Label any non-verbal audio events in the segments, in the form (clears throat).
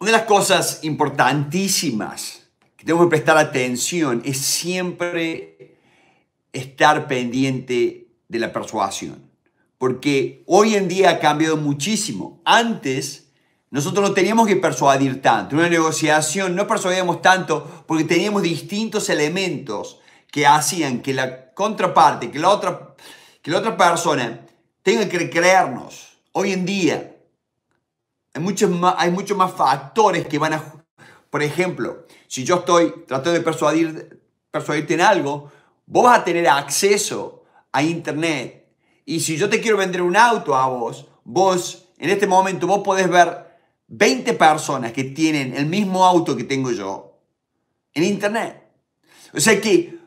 Una de las cosas importantísimas que tenemos que prestar atención es siempre estar pendiente de la persuasión. Porque hoy en día ha cambiado muchísimo. Antes nosotros no teníamos que persuadir tanto. En una negociación no persuadíamos tanto porque teníamos distintos elementos que hacían que la contraparte, que la otra, que la otra persona tenga que creernos. Hoy en día hay muchos más, hay muchos más factores que van a... Por ejemplo, si yo estoy tratando de persuadir, persuadirte en algo, vos vas a tener acceso a Internet. Y si yo te quiero vender un auto a vos, vos en este momento vos podés ver 20 personas que tienen el mismo auto que tengo yo en Internet. O sea que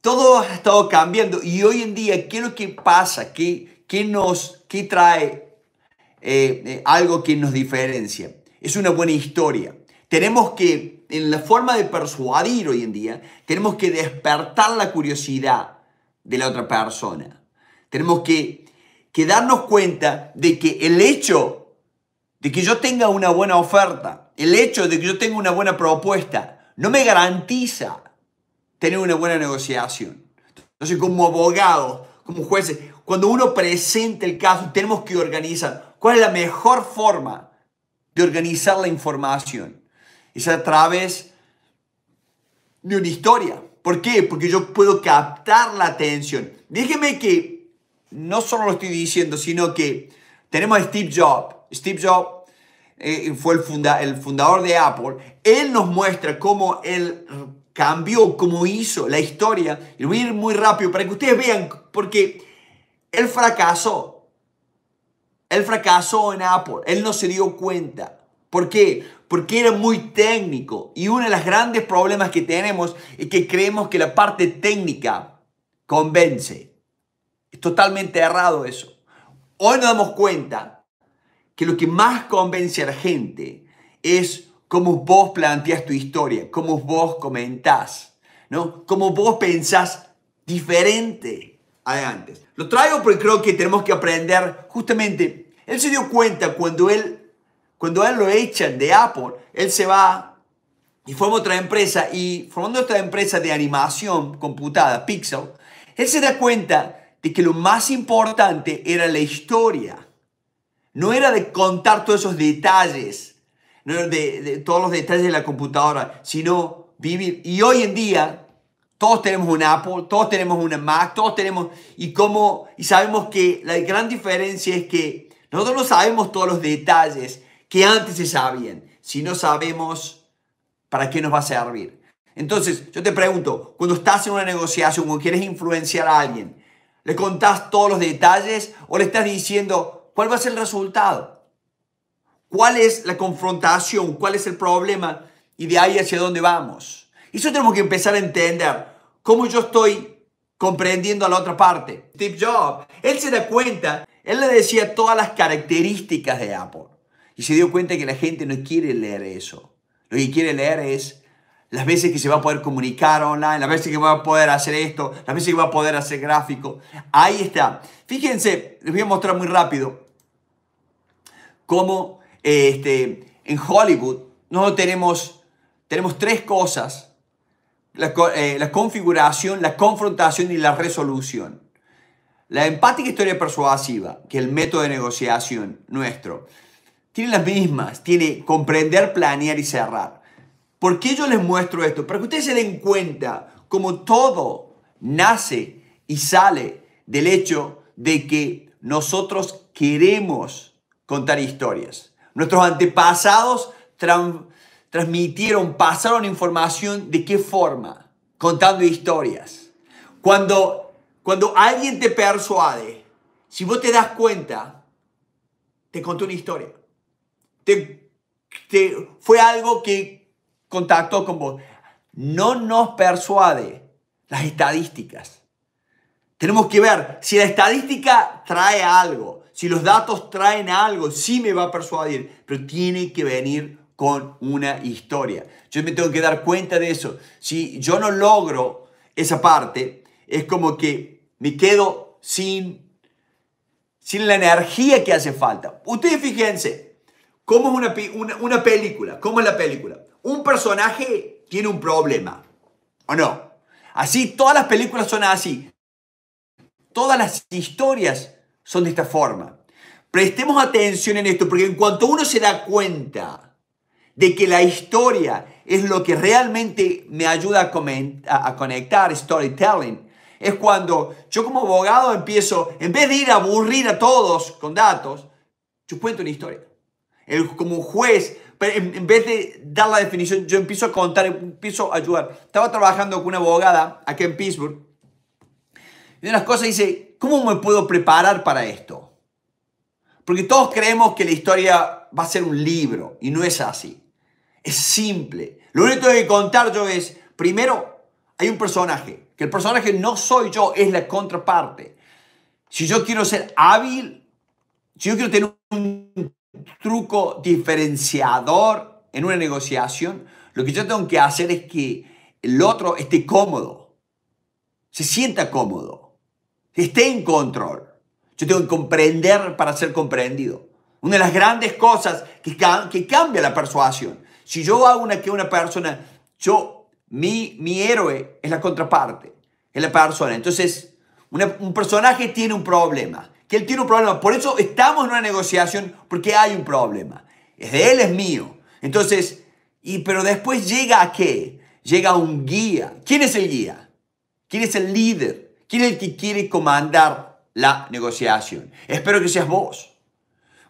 todo ha estado cambiando y hoy en día, ¿qué es lo que pasa? ¿Qué, qué nos qué trae eh, eh, algo que nos diferencia? Es una buena historia. Tenemos que, en la forma de persuadir hoy en día, tenemos que despertar la curiosidad de la otra persona. Tenemos que, que darnos cuenta de que el hecho de que yo tenga una buena oferta, el hecho de que yo tenga una buena propuesta, no me garantiza tener una buena negociación. Entonces, como abogado, como jueces, cuando uno presenta el caso, tenemos que organizar cuál es la mejor forma de organizar la información. Es a través de una historia. ¿Por qué? Porque yo puedo captar la atención. Déjeme que no solo lo estoy diciendo, sino que tenemos a Steve Jobs Steve Jobs eh, fue el, fundador de Apple. Él nos muestra cómo él cambió, cómo hizo la historia. Y voy a ir muy rápido para que ustedes vean, porque él fracasó. Él fracasó en Apple. Él no se dio cuenta. ¿Por qué? Porque era muy técnico. Y uno de los grandes problemas que tenemos es que creemos que la parte técnica convence. Es totalmente errado eso. Hoy nos damos cuenta que lo que más convence a la gente es cómo vos planteas tu historia, cómo vos comentás, ¿no? Cómo vos pensás diferente a antes. Lo traigo porque creo que tenemos que aprender justamente. Él se dio cuenta cuando él, cuando él lo echan de Apple, él se va y forma otra empresa y formando otra empresa de animación computada, Pixel, él se da cuenta de que lo más importante era la historia no era de contar todos esos detalles, no de, todos los detalles de la computadora, sino vivir. Y hoy en día todos tenemos un Apple, todos tenemos una Mac, todos tenemos y cómo y sabemos que la gran diferencia es que nosotros no sabemos todos los detalles que antes se sabían, si no sabemos para qué nos va a servir. Entonces, yo te pregunto, cuando estás en una negociación o quieres influenciar a alguien, ¿le contás todos los detalles o le estás diciendo, ¿Cuál va a ser el resultado? ¿Cuál es la confrontación? ¿Cuál es el problema? Y de ahí hacia dónde vamos. Eso tenemos que empezar a entender. ¿Cómo yo estoy comprendiendo a la otra parte? Steve Jobs, él se da cuenta, él le decía todas las características de Apple. Y se dio cuenta que la gente no quiere leer eso. Lo que quiere leer es las veces que se va a poder comunicar online, las veces que va a poder hacer esto, las veces que va a poder hacer gráfico. Ahí está. Fíjense, les voy a mostrar muy rápido cómo este, en Hollywood no tenemos, tenemos tres cosas. La, eh, la configuración, la confrontación y la resolución. La empática historia persuasiva, que el método de negociación nuestro, tiene las mismas. Tiene comprender, planear y cerrar. ¿Por qué yo les muestro esto? Para que ustedes se den cuenta cómo todo nace y sale del hecho de que nosotros queremos contar historias. Nuestros antepasados transmitieron, pasaron información de qué forma, contando historias. Cuando, cuando alguien te persuade, si vos te das cuenta, te contó una historia. Te, fue algo que contacto con vos. No nos persuade las estadísticas. Tenemos que ver si la estadística trae algo, si los datos traen algo, sí me va a persuadir, pero tiene que venir con una historia. Yo me tengo que dar cuenta de eso. Si yo no logro esa parte, es como que me quedo sin, sin la energía que hace falta. Ustedes fíjense, ¿Cómo es una, una, película? ¿Cómo es la película? Un personaje tiene un problema, ¿o no? Así, todas las películas son así. Todas las historias son de esta forma. Prestemos atención en esto, porque en cuanto uno se da cuenta de que la historia es lo que realmente me ayuda a, a conectar, storytelling, es cuando yo como abogado empiezo, en vez de ir a aburrir a todos con datos, yo cuento una historia. El, como juez, en, vez de dar la definición, yo empiezo a contar, empiezo a ayudar. Estaba trabajando con una abogada aquí en Pittsburgh. Y una de dice, ¿cómo me puedo preparar para esto? Porque todos creemos que la historia va a ser un libro y no es así. Es simple. Lo único que contar yo es, primero, hay un personaje, que el personaje no soy yo, es la contraparte. Si yo quiero ser hábil, si yo quiero tener un truco diferenciador en una negociación, lo que yo tengo que hacer es que el otro esté cómodo, se sienta cómodo, esté en control. Yo tengo que comprender para ser comprendido. Una de las grandes cosas que, que cambia la persuasión. Si yo hago una que una persona, yo, mi, mi héroe es la contraparte, es la persona. Entonces, un personaje tiene un problema que él tiene un problema. Por eso estamos en una negociación, porque hay un problema. Es de él, es mío. Entonces, y, pero después llega a qué? Llega un guía. ¿Quién es el guía? ¿Quién es el líder? ¿Quién es el que quiere comandar la negociación? Espero que seas vos.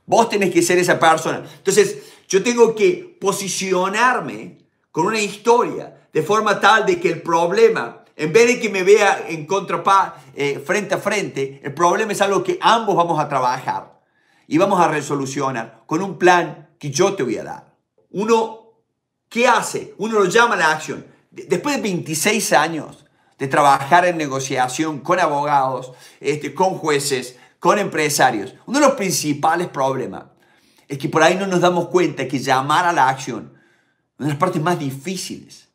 Vos tenés que ser esa persona. Entonces, yo tengo que posicionarme con una historia de forma tal de que el problema en vez de que me vea en contrapá, eh, frente a frente, el problema es algo que ambos vamos a trabajar y vamos a resolucionar con un plan que yo te voy a dar. Uno, ¿qué hace? Uno lo llama a la acción. Después de 26 años de trabajar en negociación con abogados, este, con jueces, con empresarios, uno de los principales problemas es que por ahí no nos damos cuenta que llamar a la acción, una de las partes más difíciles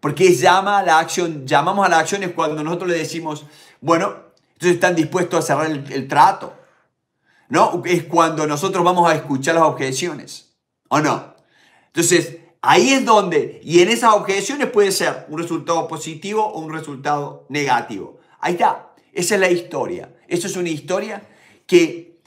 porque llama a la acción, llamamos a la acción es cuando nosotros le decimos, bueno, entonces están dispuestos a cerrar el, trato. ¿No? Es cuando nosotros vamos a escuchar las objeciones. ¿O no? Entonces, ahí es donde, y en esas objeciones puede ser un resultado positivo o un resultado negativo. Ahí está. Esa es la historia. Eso es una historia que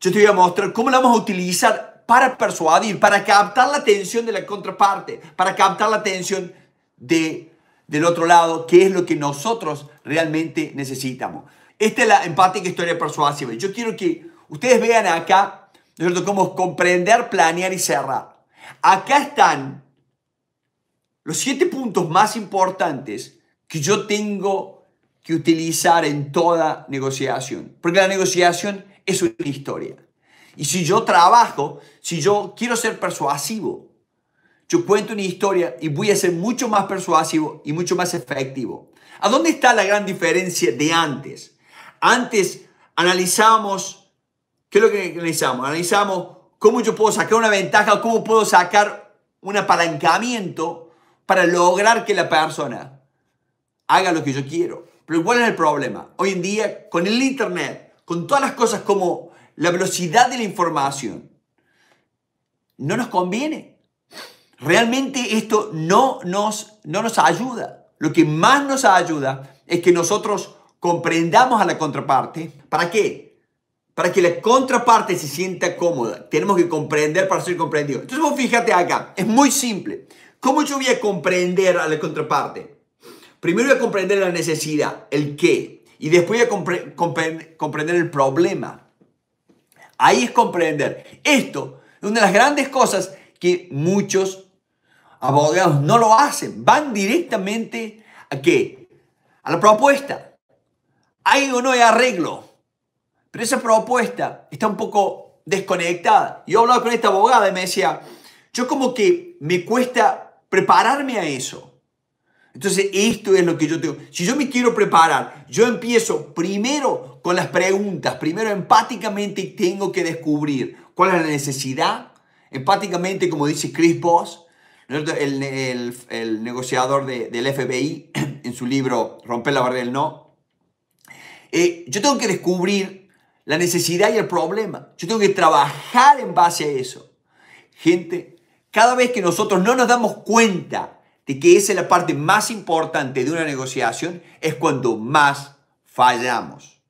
yo te voy a mostrar cómo la vamos a utilizar para persuadir, para captar la atención de la contraparte, para captar la atención de, del otro lado, qué es lo que nosotros realmente necesitamos. Esta es la empática historia persuasiva. Yo quiero que ustedes vean acá ¿no cómo comprender, planear y cerrar. Acá están los siete puntos más importantes que yo tengo que utilizar en toda negociación. Porque la negociación es una historia. Y si yo trabajo, si yo quiero ser persuasivo, yo cuento una historia y voy a ser mucho más persuasivo y mucho más efectivo. ¿A dónde está la gran diferencia de antes? Antes analizamos, ¿qué es lo que analizamos? Analizamos cómo yo puedo sacar una ventaja, cómo puedo sacar un apalancamiento para lograr que la persona haga lo que yo quiero. Pero ¿cuál es el problema? Hoy en día, con el Internet, con todas las cosas como la velocidad de la información, no nos conviene. Realmente esto no nos, no nos ayuda. Lo que más nos ayuda es que nosotros comprendamos a la contraparte. ¿Para qué? Para que la contraparte se sienta cómoda. Tenemos que comprender para ser comprendido. Entonces, fíjate acá, es muy simple. ¿Cómo yo voy a comprender a la contraparte? Primero voy a comprender la necesidad, el qué, y después voy a comprender el problema. Ahí es comprender. Esto es una de las grandes cosas que muchos abogados no lo hacen, van directamente a qué? A la propuesta. Hay o no hay arreglo, pero esa propuesta está un poco desconectada. Yo hablaba con esta abogada y me decía, yo como que me cuesta prepararme a eso. Entonces, esto es lo que yo tengo. Si yo me quiero preparar, yo empiezo primero con las preguntas, primero empáticamente tengo que descubrir cuál es la necesidad. Empáticamente, como dice Chris Voss, el, negociador del FBI (clears throat) en su libro Romper la barrera del no. Eh, yo tengo que descubrir la necesidad y el problema. Yo tengo que trabajar en base a eso. Gente, cada vez que nosotros no nos damos cuenta de que esa es la parte más importante de una negociación, es cuando más fallamos.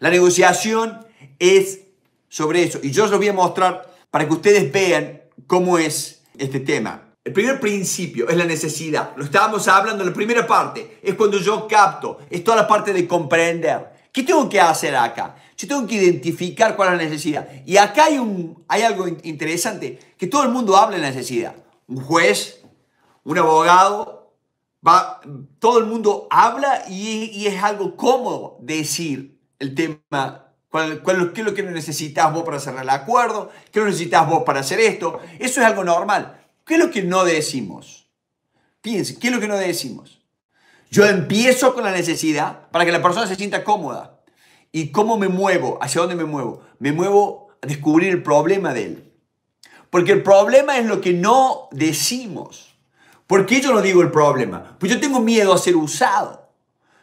La negociación es sobre eso. Y yo os lo voy a mostrar para que ustedes vean cómo es este tema. El primer principio es la necesidad. Lo estábamos hablando en la primera parte. Es cuando yo capto. Es toda la parte de comprender. ¿Qué tengo que hacer acá? Yo tengo que identificar cuál es la necesidad. Y acá hay, un, hay algo interesante, que todo el mundo habla de necesidad. Un juez, un abogado, va, todo el mundo habla y, y es algo cómodo decir el tema ¿Cuál, ¿Qué es lo que necesitas vos para cerrar el acuerdo? ¿Qué necesitas vos para hacer esto? Eso es algo normal. ¿Qué es lo que no decimos? Piense, ¿qué es lo que no decimos? Yo empiezo con la necesidad para que la persona se sienta cómoda. ¿Y cómo me muevo? ¿Hacia dónde me muevo? Me muevo a descubrir el problema de él. Porque el problema es lo que no decimos. ¿Por qué yo no digo el problema? Pues yo tengo miedo a ser usado.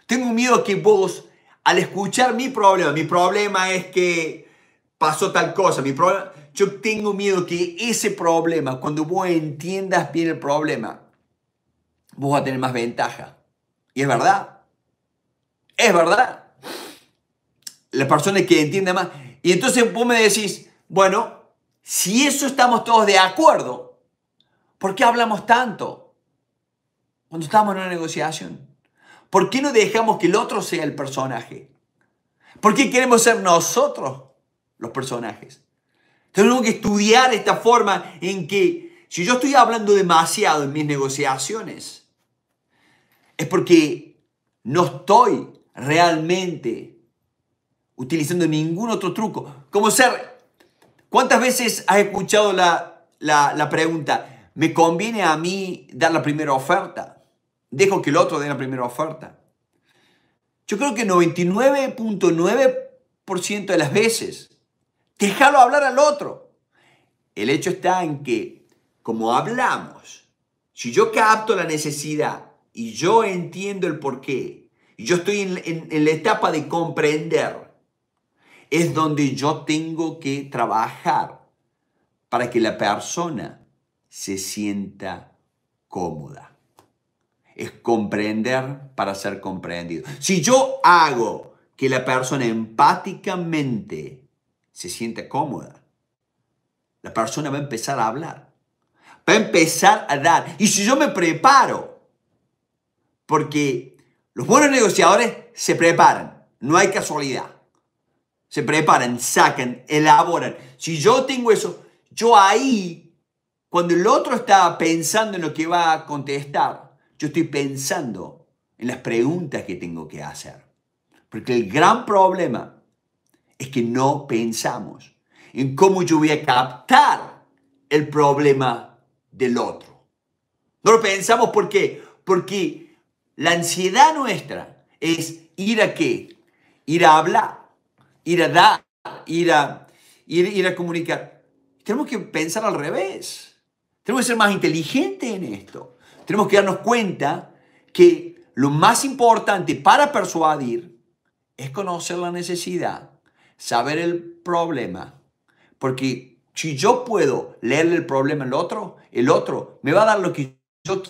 Tengo miedo a que vos, al escuchar mi problema, mi problema es que pasó tal cosa, mi problema, yo tengo miedo que ese problema, cuando vos entiendas bien el problema, vos vas a tener más ventaja. Y es verdad. Es verdad la persona que entiende más. Y entonces vos me decís, bueno, si eso estamos todos de acuerdo, ¿por qué hablamos tanto cuando estamos en una negociación? ¿Por qué no dejamos que el otro sea el personaje? ¿Por qué queremos ser nosotros los personajes? Tenemos que estudiar esta forma en que si yo estoy hablando demasiado en mis negociaciones, es porque no estoy realmente utilizando ningún otro truco. Como ser, ¿cuántas veces has escuchado la, la, pregunta, ¿me conviene a mí dar la primera oferta? ¿Dejo que el otro dé la primera oferta? Yo creo que 99.9% de las veces, déjalo hablar al otro. El hecho está en que, como hablamos, si yo capto la necesidad y yo entiendo el porqué, y yo estoy en la etapa de comprender, es donde yo tengo que trabajar para que la persona se sienta cómoda. Es comprender para ser comprendido. Si yo hago que la persona empáticamente se sienta cómoda, la persona va a empezar a hablar. Va a empezar a dar. Y si yo me preparo, porque los buenos negociadores se preparan, no hay casualidad se preparan, sacan, elaboran. Si yo tengo eso, yo ahí, cuando el otro está pensando en lo que va a contestar, yo estoy pensando en las preguntas que tengo que hacer. Porque el gran problema es que no pensamos en cómo yo voy a captar el problema del otro. No lo pensamos ¿por? Porque la ansiedad nuestra es ir a qué? Ir a hablar ir a dar, ir a, ir a comunicar. Tenemos que pensar al revés. Tenemos que ser más inteligentes en esto. Tenemos que darnos cuenta que lo más importante para persuadir es conocer la necesidad, saber el problema. Porque si yo puedo leerle el problema al otro, el otro me va a dar lo que yo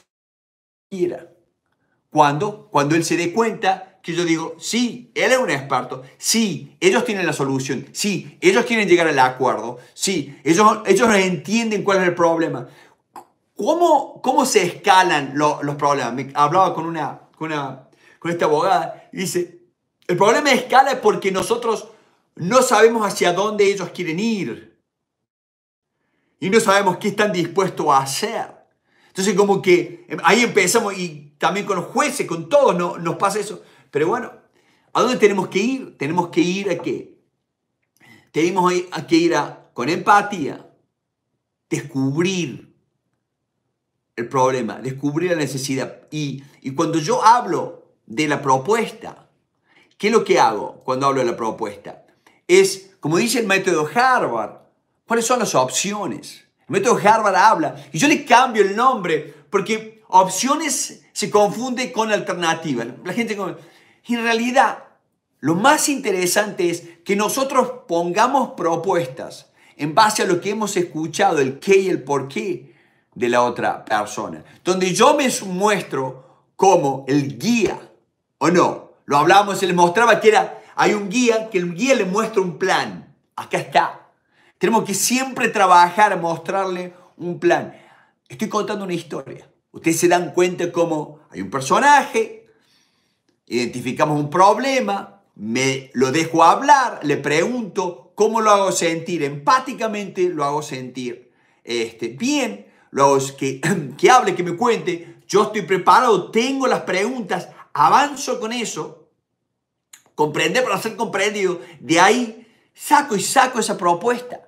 quiera. ¿Cuándo? Cuando él se dé cuenta que yo digo, sí, él es un experto, sí, ellos tienen la solución, sí, ellos quieren llegar al acuerdo, sí, ellos, ellos entienden cuál es el problema. ¿Cómo, cómo se escalan los problemas? Me hablaba con, una, con, una, con esta abogada y dice, el problema escala es porque nosotros no sabemos hacia dónde ellos quieren ir y no sabemos qué están dispuestos a hacer. Entonces como que ahí empezamos y también con los jueces, con todos no, nos pasa eso. Pero bueno, ¿a dónde tenemos que ir? Tenemos que ir a qué? Tenemos que ir a, con empatía, descubrir el problema, descubrir la necesidad. Y, y cuando yo hablo de la propuesta, ¿qué es lo que hago cuando hablo de la propuesta? Es, como dice el método Harvard, ¿cuáles son las opciones? El método Harvard habla, y yo le cambio el nombre, porque opciones se confunde con alternativas. La gente, en realidad, lo más interesante es que nosotros pongamos propuestas en base a lo que hemos escuchado, el qué y el por qué de la otra persona. Donde yo me muestro como el guía, ¿o no? Lo hablábamos, se les mostraba que era, hay un guía, que el guía le muestra un plan. Acá está. Tenemos que siempre trabajar, mostrarle un plan. Estoy contando una historia. Ustedes se dan cuenta cómo hay un personaje, identificamos un problema, me lo dejo hablar, le pregunto cómo lo hago sentir, empáticamente lo hago sentir este, bien, lo hago que, (clears throat) que hable, que me cuente, yo estoy preparado, tengo las preguntas, avanzo con eso, comprender para ser comprendido, de ahí saco y saco esa propuesta.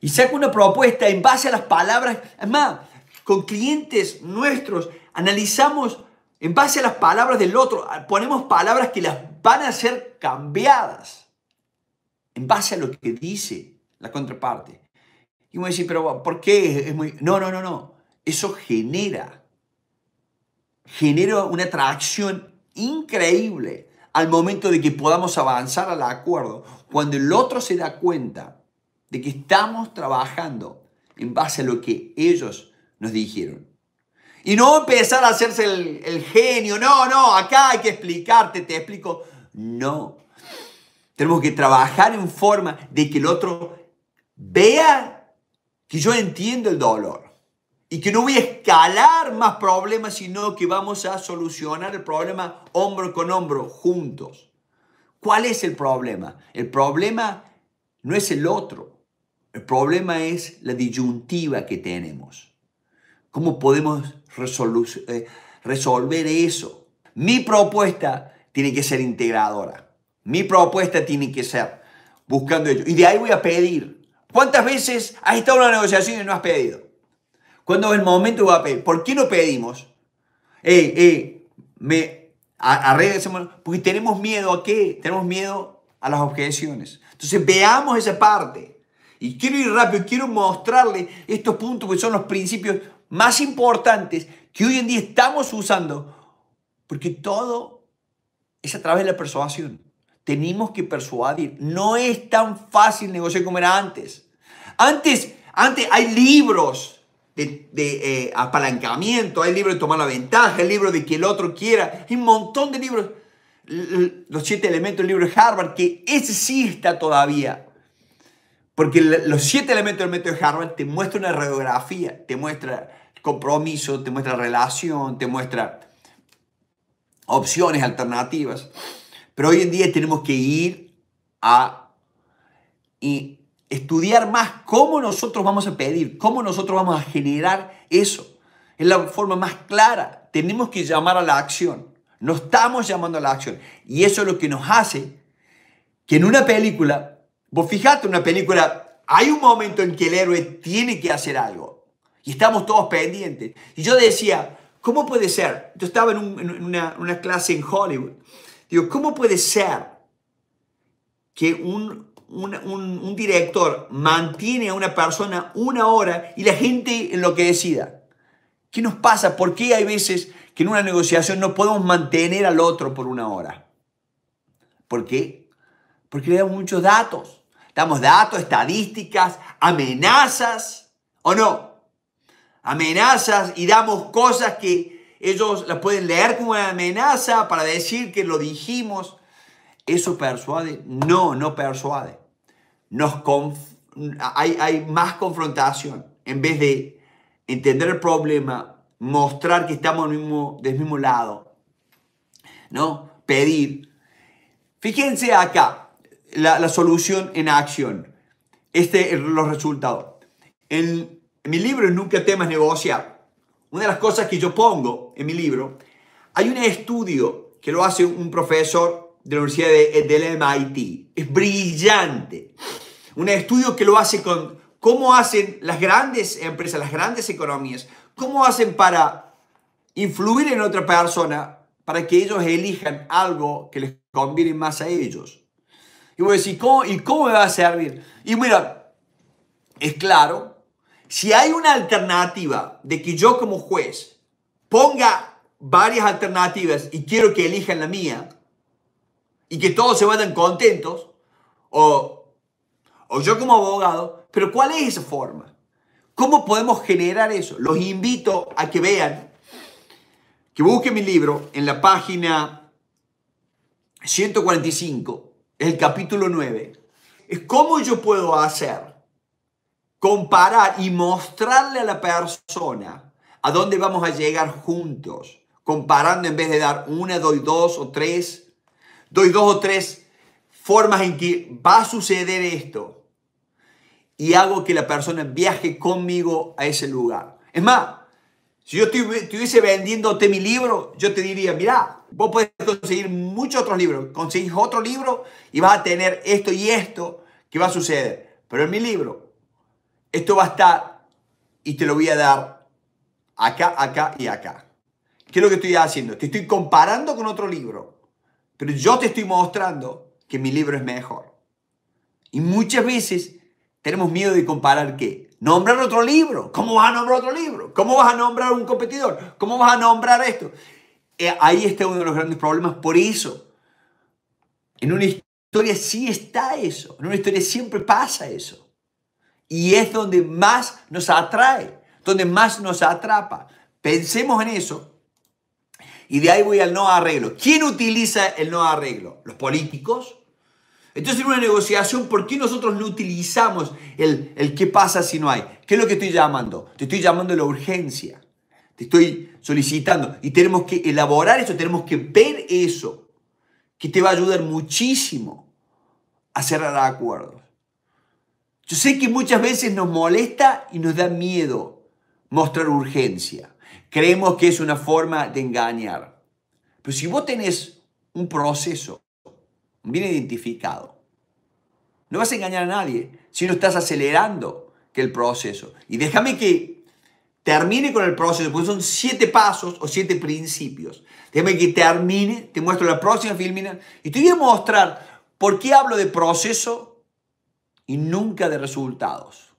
Y saco una propuesta en base a las palabras, es más, con clientes nuestros analizamos en base a las palabras del otro, ponemos palabras que las van a ser cambiadas en base a lo que dice la contraparte. Y uno dice, pero ¿por qué? No, no, no, no. Eso genera, genera una atracción increíble al momento de que podamos avanzar al acuerdo, cuando el otro se da cuenta de que estamos trabajando en base a lo que ellos nos dijeron. Y no empezar a hacerse el, genio, no, no, acá hay que explicarte, te explico. No. Tenemos que trabajar en forma de que el otro vea que yo entiendo el dolor y que no voy a escalar más problemas, sino que vamos a solucionar el problema hombro con hombro, juntos. ¿Cuál es el problema? El problema no es el otro, el problema es la disyuntiva que tenemos. ¿Cómo podemos eh, resolver eso? Mi propuesta tiene que ser integradora. Mi propuesta tiene que ser buscando ello. Y de ahí voy a pedir. ¿Cuántas veces has estado en una negociación y no has pedido? Cuando es el momento voy a pedir. ¿Por qué no pedimos? Eh, eh, me porque tenemos miedo a qué? Tenemos miedo a las objeciones. Entonces veamos esa parte. Y quiero ir rápido, quiero mostrarle estos puntos que son los principios más importantes que hoy en día estamos usando, porque todo es a través de la persuasión. Tenemos que persuadir. No es tan fácil negociar como era antes. Antes, antes hay libros de, eh, apalancamiento, hay libros de tomar la ventaja, hay libros de que el otro quiera, hay un montón de libros. Los siete elementos del libro de Harvard, que ese sí está todavía porque los siete elementos del método de Harvard te muestra una radiografía, te muestra compromiso, te muestra relación, te muestra opciones alternativas. Pero hoy en día tenemos que ir a estudiar más cómo nosotros vamos a pedir, cómo nosotros vamos a generar eso. Es la forma más clara. Tenemos que llamar a la acción. No estamos llamando a la acción. Y eso es lo que nos hace que en una película Vos fijate, una película, hay un momento en que el héroe tiene que hacer algo y estamos todos pendientes. Y yo decía, ¿cómo puede ser? Yo estaba en, una, clase en Hollywood. Digo, ¿cómo puede ser que un, un, director mantiene a una persona una hora y la gente en lo que decida? ¿Qué nos pasa? ¿Por qué hay veces que en una negociación no podemos mantener al otro por una hora? ¿Por qué? Porque le damos muchos datos. Damos datos, estadísticas, amenazas, ¿o no? Amenazas y damos cosas que ellos las pueden leer como una amenaza para decir que lo dijimos. ¿Eso persuade? No, no persuade. Nos hay, hay más confrontación. En vez de entender el problema, mostrar que estamos del mismo, del mismo lado, ¿no? Pedir. Fíjense acá, la, solución en acción. Este es los resultados. En, mi libro Nunca temas negociar, una de las cosas que yo pongo en mi libro, hay un estudio que lo hace un profesor de la Universidad de, del MIT. Es brillante. Un estudio que lo hace con cómo hacen las grandes empresas, las grandes economías, cómo hacen para influir en otra persona para que ellos elijan algo que les conviene más a ellos. Y voy a decir, ¿cómo, ¿y cómo me va a servir? Y mira, es claro, si hay una alternativa de que yo como juez ponga varias alternativas y quiero que elijan la mía, y que todos se vayan contentos, o, o yo como abogado, pero ¿cuál es esa forma? ¿Cómo podemos generar eso? Los invito a que vean, que busquen mi libro en la página 145, es el capítulo 9. Es cómo yo puedo hacer, comparar y mostrarle a la persona a dónde vamos a llegar juntos, comparando en vez de dar una, doy dos o tres doy dos o tres formas en que va a suceder esto y hago que la persona viaje conmigo a ese lugar. Es más, si yo estuviese vendiéndote mi libro, yo te diría, mira, vos puedes conseguir muchos otros libros, conseguís otro libro y vas a tener esto y esto que va a suceder. Pero en mi libro, esto va a estar y te lo voy a dar acá, acá y acá. ¿Qué es lo que estoy haciendo? Te estoy comparando con otro libro pero yo te estoy mostrando que mi libro es mejor. Y muchas veces tenemos miedo de comparar qué. Nombrar otro libro. ¿Cómo vas a nombrar otro libro? ¿Cómo vas a nombrar un competidor? ¿Cómo vas a nombrar esto? Eh, ahí está uno de los grandes problemas. Por eso, en una historia sí está eso. En una historia siempre pasa eso. Y es donde más nos atrae, donde más nos atrapa. Pensemos en eso y de ahí voy al no arreglo. ¿Quién utiliza el no arreglo? ¿Los políticos? Entonces en una negociación, ¿por qué nosotros no utilizamos el, el qué pasa si no hay? ¿Qué es lo que estoy llamando? Te estoy llamando la urgencia. Te estoy solicitando. Y tenemos que elaborar eso, tenemos que ver eso, que te va a ayudar muchísimo a cerrar acuerdos. Yo sé que muchas veces nos molesta y nos da miedo mostrar urgencia. Creemos que es una forma de engañar. Pero si vos tenés un proceso bien identificado, no vas a engañar a nadie si no estás acelerando que el proceso. Y déjame que termine con el proceso, porque son siete pasos o siete principios. Déjame que termine, te muestro la próxima filmina y te voy a mostrar por qué hablo de proceso y nunca de resultados.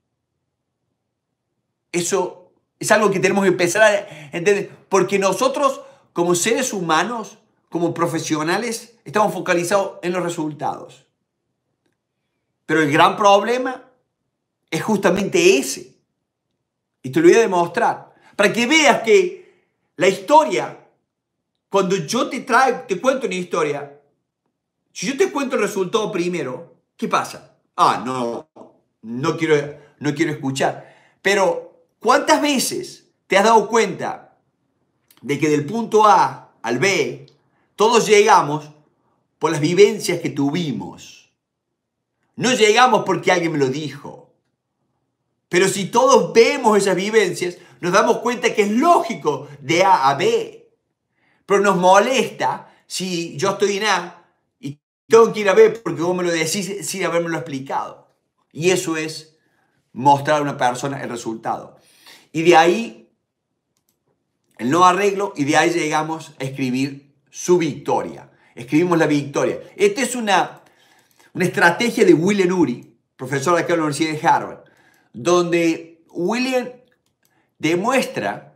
Eso es algo que tenemos que empezar a entender, porque nosotros como seres humanos, como profesionales, estamos focalizados en los resultados. Pero el gran problema es justamente ese. Y te lo voy a demostrar. Para que veas que la historia, cuando yo te traigo, te cuento una historia, si yo te cuento el resultado primero, ¿qué pasa? Ah, no, no quiero, no quiero escuchar. Pero ¿Cuántas veces te has dado cuenta de que del punto A al B todos llegamos por las vivencias que tuvimos? No llegamos porque alguien me lo dijo. Pero si todos vemos esas vivencias, nos damos cuenta que es lógico de A a B. Pero nos molesta si yo estoy en A y tengo que ir a B porque vos me lo decís sin haberme lo explicado. Y eso es mostrar a una persona el resultado. Y de ahí, el no arreglo, y de ahí llegamos a escribir su victoria. Escribimos la victoria. Esta es una, una estrategia de William Uri, profesor acá de la Universidad de Harvard, donde William demuestra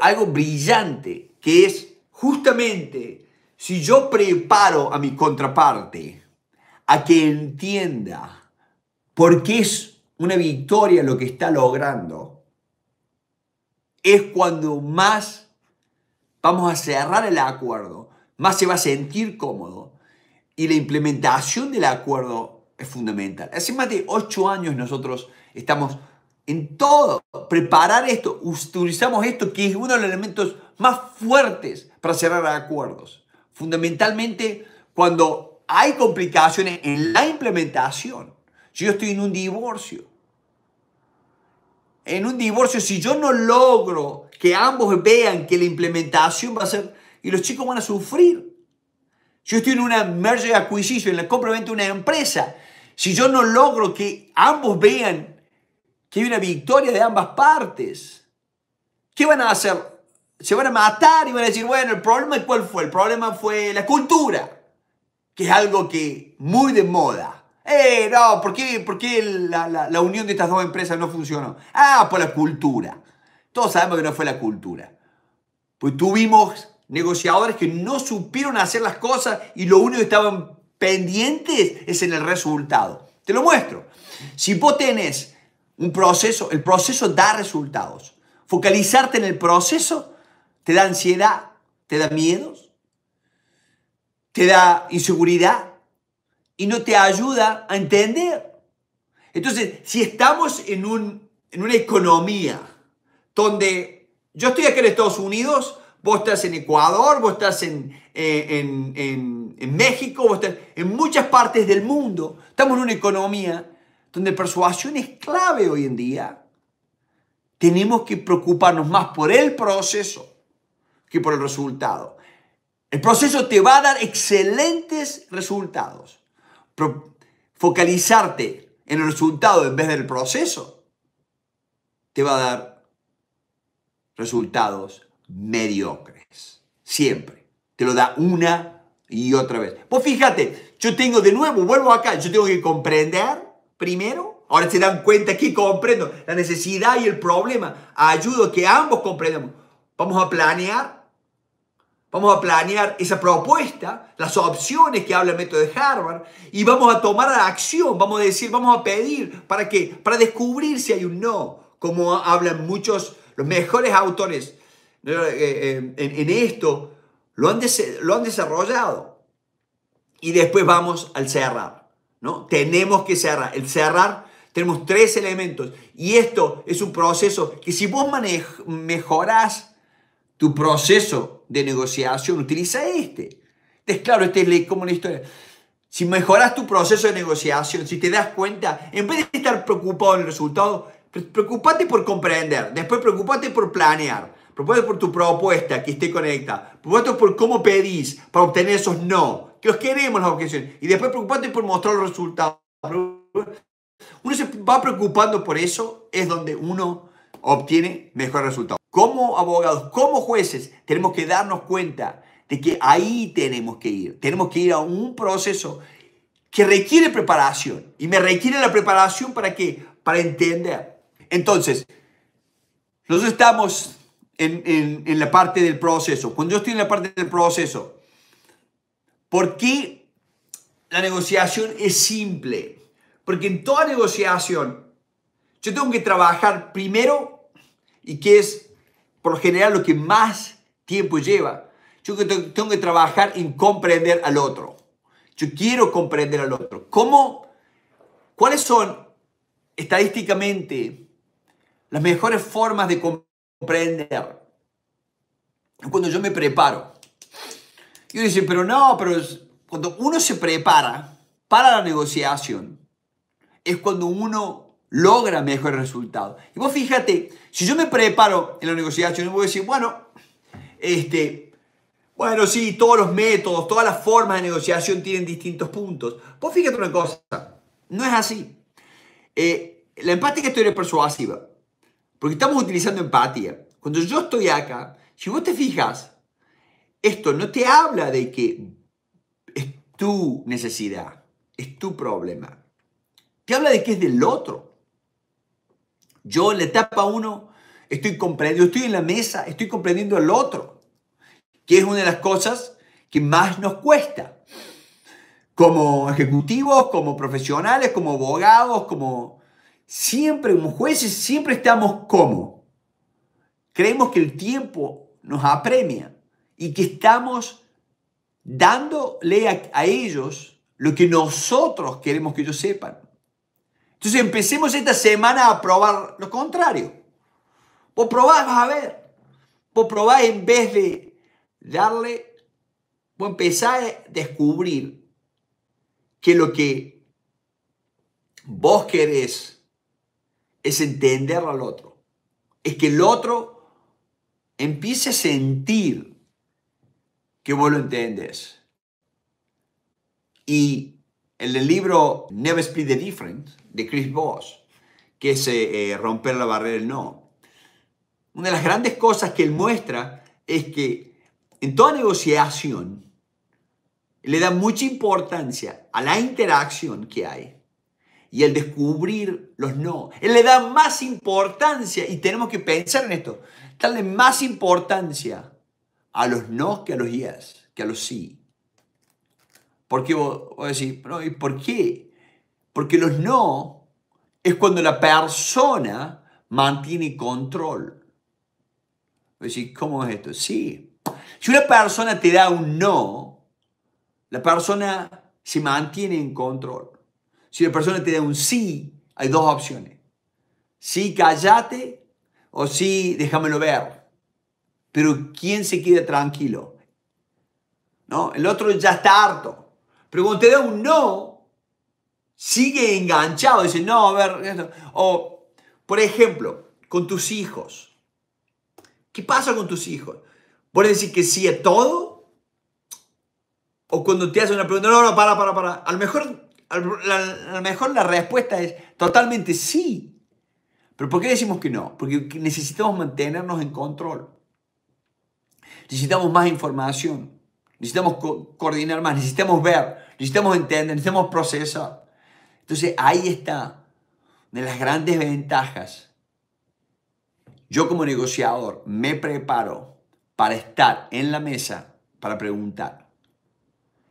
algo brillante, que es justamente si yo preparo a mi contraparte a que entienda por qué es una victoria lo que está logrando, es cuando más vamos a cerrar el acuerdo, más se va a sentir cómodo y la implementación del acuerdo es fundamental. Hace más de ocho años nosotros estamos en todo, preparar esto, utilizamos esto que es uno de los elementos más fuertes para cerrar acuerdos. Fundamentalmente cuando hay complicaciones en la implementación. Si yo estoy en un divorcio, en un divorcio, si yo no logro que ambos vean que la implementación va a ser, y los chicos van a sufrir. Yo estoy en una merger acquisition, en la compra de una empresa, si yo no logro que ambos vean que hay una victoria de ambas partes, ¿qué van a hacer? Se van a matar y van a decir, bueno, el problema cuál fue? El problema fue la cultura, que es algo que muy de moda. ¡Eh, no! ¿Por qué, por qué la, la, la, unión de estas dos empresas no funcionó? Ah, por la cultura. Todos sabemos que no fue la cultura. Pues tuvimos negociadores que no supieron hacer las cosas y lo único que estaban pendientes es en el resultado. Te lo muestro. Si vos tenés un proceso, el proceso da resultados. Focalizarte en el proceso te da ansiedad, te da miedos, te da inseguridad y no te ayuda a entender. Entonces, si estamos en, un, en una economía donde yo estoy aquí en Estados Unidos, vos estás en Ecuador, vos estás en, eh, en, México, vos estás en muchas partes del mundo, estamos en una economía donde persuasión es clave hoy en día. Tenemos que preocuparnos más por el proceso que por el resultado. El proceso te va a dar excelentes resultados. Focalizarte en el resultado en vez del proceso te va a dar resultados mediocres. Siempre. Te lo da una y otra vez. Pues fíjate, yo tengo de nuevo, vuelvo acá, yo tengo que comprender primero. Ahora se dan cuenta que comprendo la necesidad y el problema. Ayudo que ambos comprendamos. Vamos a planear Vamos a planear esa propuesta, las opciones que habla el método de Harvard y vamos a tomar la acción, vamos a decir, vamos a pedir para qué? Para descubrir si hay un no, como hablan muchos, los mejores autores eh, eh, en, esto, lo han, lo han desarrollado. Y después vamos al cerrar, ¿no? Tenemos que cerrar. El cerrar, tenemos tres elementos y esto es un proceso que si vos mejoras tu proceso de negociación, utiliza este. Es claro, este es como la historia. Si mejoras tu proceso de negociación, si te das cuenta, en vez de estar preocupado en el resultado, preocupate por comprender, después preocupate por planear, preocupate por tu propuesta que esté conectada, preocupate por cómo pedís para obtener esos no, que los queremos las objeciones, y después preocupate por mostrar los resultados. Uno se va preocupando por eso, es donde uno obtiene mejores resultados. Como abogados, como jueces, tenemos que darnos cuenta de que ahí tenemos que ir. Tenemos que ir a un proceso que requiere preparación. Y me requiere la preparación para qué? Para entender. Entonces, nosotros estamos en, en, la parte del proceso. Cuando yo estoy en la parte del proceso, ¿por qué la negociación es simple? Porque en toda negociación yo tengo que trabajar primero y que es por lo general lo que más tiempo lleva. Yo tengo que trabajar en comprender al otro. Yo quiero comprender al otro. ¿Cómo? ¿Cuáles son estadísticamente las mejores formas de comprender? Cuando yo me preparo. Yo dice, pero no, pero cuando uno se prepara para la negociación, es cuando uno logra mejores resultados. Y vos fíjate, si yo me preparo en la negociación, voy a decir, bueno, este, bueno, sí, todos los métodos, todas las formas de negociación tienen distintos puntos. Vos fíjate una cosa, no es así. Eh, la empatía es persuasiva, porque estamos utilizando empatía. Cuando yo estoy acá, si vos te fijas, esto no te habla de que es tu necesidad, es tu problema. Te habla de que es del otro. Yo en la etapa 1 estoy comprendiendo, estoy en la mesa, estoy comprendiendo al otro, que es una de las cosas que más nos cuesta. Como ejecutivos, como profesionales, como abogados, como siempre, como jueces, siempre estamos como. Creemos que el tiempo nos apremia y que estamos dándole a, a ellos lo que nosotros queremos que ellos sepan. Entonces empecemos esta semana a probar lo contrario. Vos probás, vas a ver. Vos probás en vez de darle, vos empezás a descubrir que lo que vos querés es entender al otro. Es que el otro empiece a sentir que vos lo entendés. Y en el libro Never Split the Difference de Chris Voss, que es eh, eh, romper la barrera del no. Una de las grandes cosas que él muestra es que en toda negociación le da mucha importancia a la interacción que hay y el descubrir los no. Él le da más importancia, y tenemos que pensar en esto, darle más importancia a los no que a los yes, que a los sí. Porque vos, vos decís, no, ¿y por qué? Porque los no es cuando la persona mantiene control. Vos decís, ¿cómo es esto? Sí. Si una persona te da un no, la persona se mantiene en control. Si la persona te da un sí, hay dos opciones. Sí, cállate o sí, déjamelo ver. Pero ¿quién se queda tranquilo? ¿No? El otro ya está harto. Pero cuando te da un no, sigue enganchado. Dice, no, a ver. O, por ejemplo, con tus hijos. ¿Qué pasa con tus hijos? ¿Vos decir que sí a todo? O cuando te hacen una pregunta, no, no, para, para, para. A lo mejor, mejor la respuesta es totalmente sí. Pero ¿por qué decimos que no? Porque necesitamos mantenernos en control. Necesitamos más información. Necesitamos coordinar más. Necesitamos ver. Necesitamos entender. Necesitamos procesar. Entonces ahí está de las grandes ventajas. Yo como negociador me preparo para estar en la mesa para preguntar.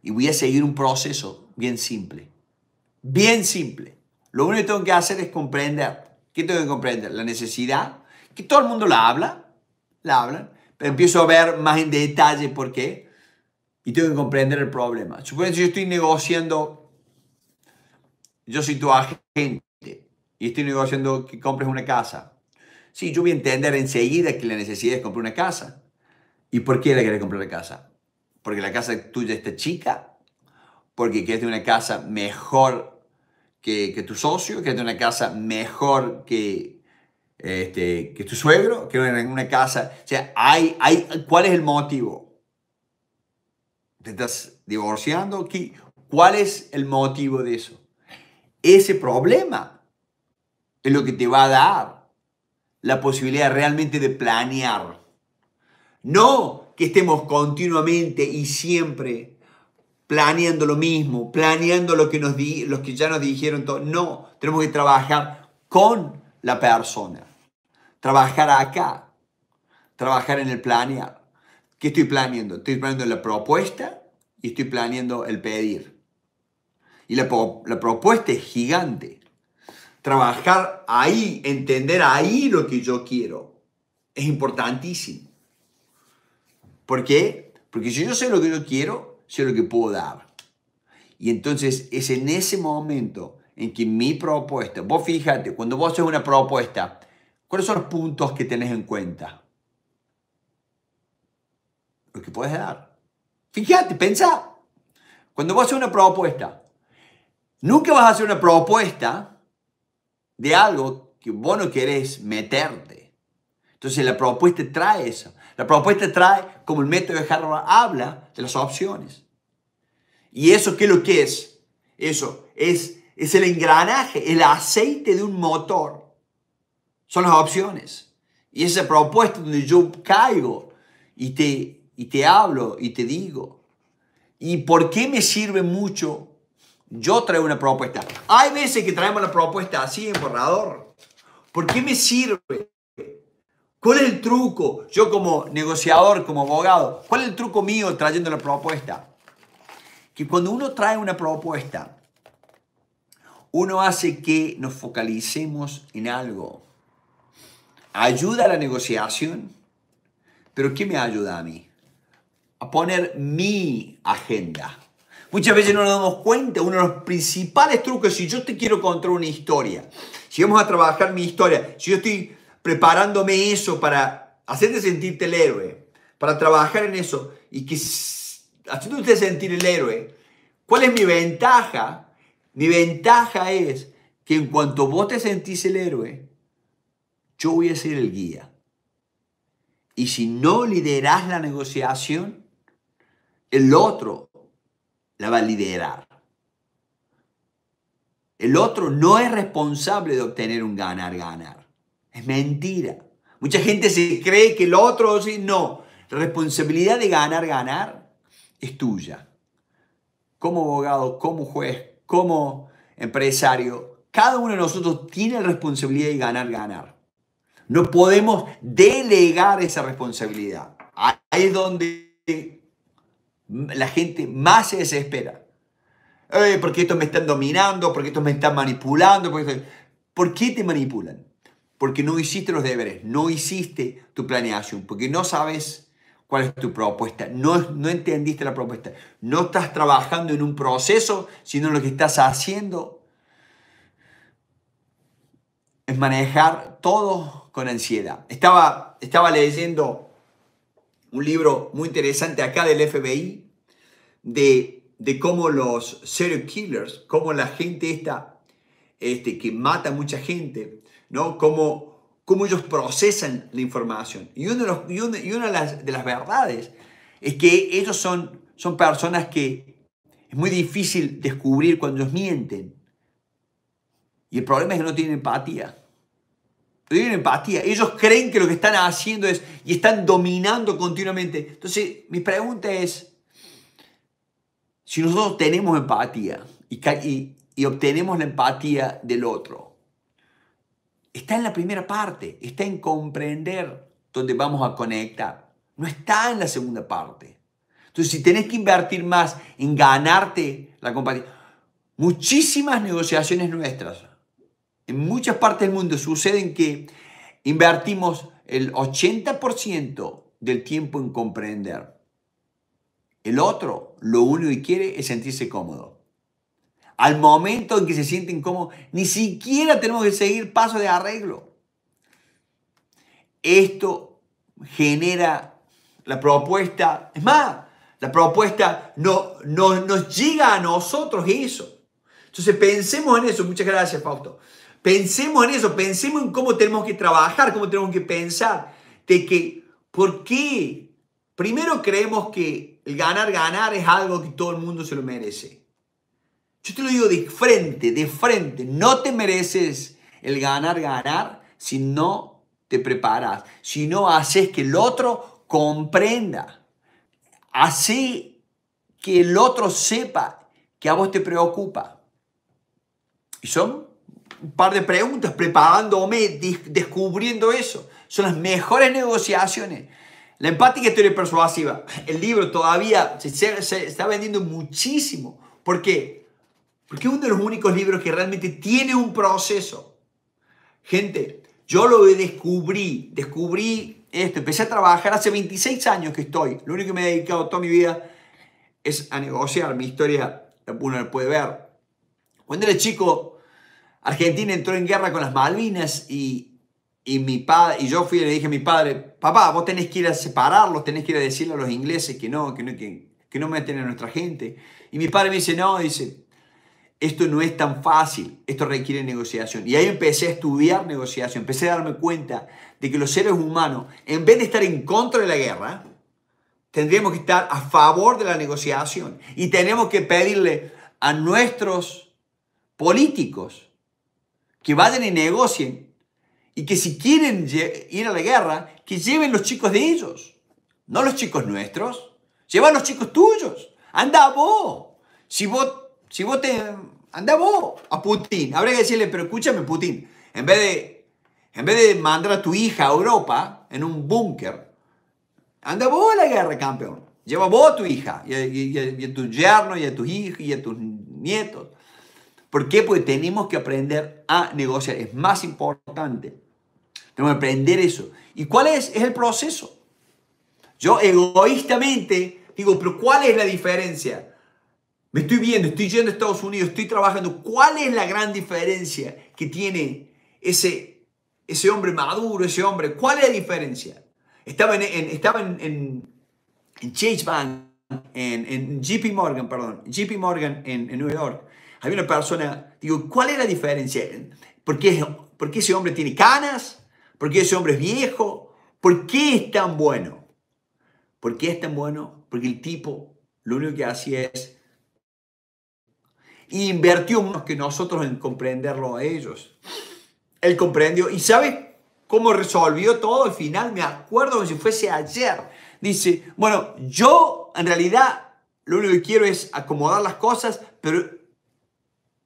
Y voy a seguir un proceso bien simple. Bien simple. Lo único que tengo que hacer es comprender. ¿Qué tengo que comprender? La necesidad, que todo el mundo la habla, la hablan, pero empiezo a ver más en detalle por qué y tengo que comprender el problema. Supongo que yo estoy negociando, yo soy tu agente y estoy negociando que compres una casa. Sí, yo voy a entender enseguida que la necesidad es comprar una casa. ¿Y por qué la quieres comprar la casa? Porque la casa tuya está chica, porque quieres una casa mejor que, que tu socio, quieres una casa mejor que, este, que tu suegro, que una casa. O sea, hay, hay, ¿cuál es el motivo? ¿Te estás divorciando? ¿Cuál es el motivo de eso? Ese problema es lo que te va a dar la posibilidad realmente de planear no que estemos continuamente y siempre planeando lo mismo, planeando lo que, nos di, que ya nos dijeron todo. No, tenemos que trabajar con la persona. Trabajar acá. Trabajar en el planear. ¿Qué estoy planeando? Estoy planeando la propuesta y estoy planeando el pedir. Y la, la propuesta es gigante. Trabajar ahí, entender ahí lo que yo quiero, es importantísimo. ¿Por qué? Porque si yo sé lo que yo quiero, sé lo que puedo dar. Y entonces es en ese momento en que mi propuesta, vos fíjate, cuando vos haces una propuesta, ¿cuáles son los puntos que tenés en cuenta? Lo que puedes dar. Fíjate, pensá. Cuando vos haces una propuesta, nunca vas a hacer una propuesta de algo que vos no querés meterte. Entonces la propuesta trae eso. La propuesta trae, como el método de Harvard habla, de las opciones. ¿Y eso qué es lo que es? Eso es, es el engranaje, el aceite de un motor. Son las opciones. Y esa propuesta donde yo caigo y te, y te hablo y te digo. ¿Y por qué me sirve mucho? Yo traigo una propuesta. Hay veces que traemos la propuesta así en borrador. ¿Por qué me sirve? ¿Cuál es el truco? Yo como negociador, como abogado, ¿cuál es el truco mío trayendo la propuesta? Que cuando uno trae una propuesta, uno hace que nos focalicemos en algo. Ayuda a la negociación, pero ¿qué me ayuda a mí? A poner mi agenda. Muchas veces no nos damos cuenta, uno de los principales trucos, si yo te quiero contar una historia, si vamos a trabajar mi historia, si yo estoy preparándome eso para hacerte sentirte el héroe, para trabajar en eso y que haciéndote sentir el héroe, ¿cuál es mi ventaja? Mi ventaja es que en cuanto vos te sentís el héroe, yo voy a ser el guía. Y si no liderás la negociación, el otro la va a liderar. El otro no es responsable de obtener un ganar-ganar. Es mentira. Mucha gente se cree que el otro, sí, no. La responsabilidad de ganar, ganar es tuya. Como abogado, como juez, como empresario, cada uno de nosotros tiene la responsabilidad de ganar, ganar. No podemos delegar esa responsabilidad. Ahí es donde la gente más se desespera. eh, porque estos me están dominando, porque estos me están manipulando. ¿Por qué te manipulan? Porque no hiciste los deberes, no hiciste tu planeación, porque no sabes cuál es tu propuesta, no, no entendiste la propuesta, no estás trabajando en un proceso, sino lo que estás haciendo es manejar todo con ansiedad. Estaba, estaba leyendo un libro muy interesante acá del FBI de, de cómo los serial killers, cómo la gente esta este, que mata a mucha gente, ¿no? Cómo, cómo ellos procesan la información. Y, de, una, de, las, de, las, verdades es que ellos son, son personas que es muy difícil descubrir cuando ellos mienten. Y el problema es que no tienen empatía. Tienen empatía. Ellos creen que lo que están haciendo es y están dominando continuamente. Entonces, mi pregunta es, si nosotros tenemos empatía y, obtenemos la empatía del otro, está en la primera parte, está en comprender donde vamos a conectar. No está en la segunda parte. Entonces, si tenés que invertir más en ganarte la compatía, muchísimas negociaciones nuestras, en muchas partes del mundo suceden que invertimos el 80% del tiempo en comprender. El otro lo único que quiere es sentirse cómodo. Al momento en que se siente incómodo, ni siquiera tenemos que seguir paso de arreglo. Esto genera la propuesta, es más, la propuesta no, nos llega a nosotros eso. Entonces pensemos en eso. Muchas gracias, Fausto. Pensemos en eso, pensemos en cómo tenemos que trabajar, cómo tenemos que pensar, de que, ¿por qué? Primero creemos que el ganar, ganar es algo que todo el mundo se lo merece. Yo te lo digo de frente, de frente, no te mereces el ganar, ganar si no te preparas, si no haces que el otro comprenda, así que el otro sepa que a vos te preocupa. Y son un par de preguntas, preparándome, descubriendo eso. Son las mejores negociaciones. La empática historia persuasiva. El libro todavía se, está vendiendo muchísimo. ¿Por qué? Porque es uno de los únicos libros que realmente tiene un proceso. Gente, yo lo descubrí, descubrí esto, empecé a trabajar hace 26 años que estoy. Lo único que me he dedicado toda mi vida es a negociar. Mi historia, uno la puede ver. Cuando chico, Argentina entró en guerra con las Malvinas y, y, mi padre, y yo fui y le dije a mi padre, papá, vos tenés que ir a separarlos, tenés que ir a decirle a los ingleses que no, que no, que, que no meten a nuestra gente. Y mi padre me dice, no, dice, esto no es tan fácil, esto requiere negociación. Y ahí empecé a estudiar negociación, empecé a darme cuenta de que los seres humanos, en vez de estar en contra de la guerra, tendríamos que estar a favor de la negociación y tenemos que pedirle a nuestros políticos que vayan y negocien y que si quieren ir a la guerra, que lleven los chicos de ellos, no los chicos nuestros. Lleva los chicos tuyos. Anda vos. Si vos, si vos te... Anda vos a Putin. Habría que decirle, pero escúchame Putin, en vez de, en vez de mandar a tu hija a Europa en un búnker, anda vos a la guerra, campeón. Lleva vos a tu hija y a, tu yerno y a tus hijos y a tus nietos. ¿Por qué? Porque tenemos que aprender a negociar. Es más importante. Tenemos que aprender eso. ¿Y cuál es? Es el proceso. Yo egoístamente digo, pero ¿cuál es la diferencia? Me estoy viendo, estoy yendo a Estados Unidos, estoy trabajando. ¿Cuál es la gran diferencia que tiene ese, ese hombre maduro, ese hombre? ¿Cuál es la diferencia? Estaba en, Chase Bank, en, JP Morgan, perdón, JP Morgan en, New York había una persona, digo, ¿cuál es la diferencia? ¿Por qué, ¿Por qué ese hombre tiene canas? ¿Por qué ese hombre es viejo? ¿Por qué es tan bueno? ¿Por qué es tan bueno? Porque el tipo lo único que hacía es invertió más que nosotros en comprenderlo a ellos. Él comprendió y ¿sabe cómo resolvió todo al final? Me acuerdo como si fuese ayer. Dice, bueno, yo en realidad lo único que quiero es acomodar las cosas, pero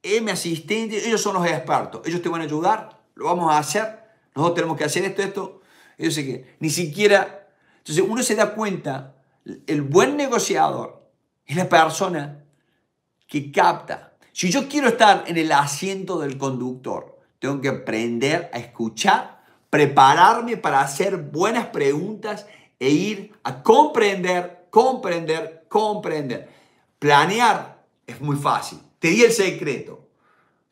mi asistente, ellos son los expertos, ellos te van a ayudar, lo vamos a hacer, nosotros tenemos que hacer esto, esto, ellos sé que ni siquiera, entonces uno se da cuenta, el buen negociador es la persona que capta. Si yo quiero estar en el asiento del conductor, tengo que aprender a escuchar, prepararme para hacer buenas preguntas e ir a comprender, comprender, comprender. Planear es muy fácil. Te di el secreto.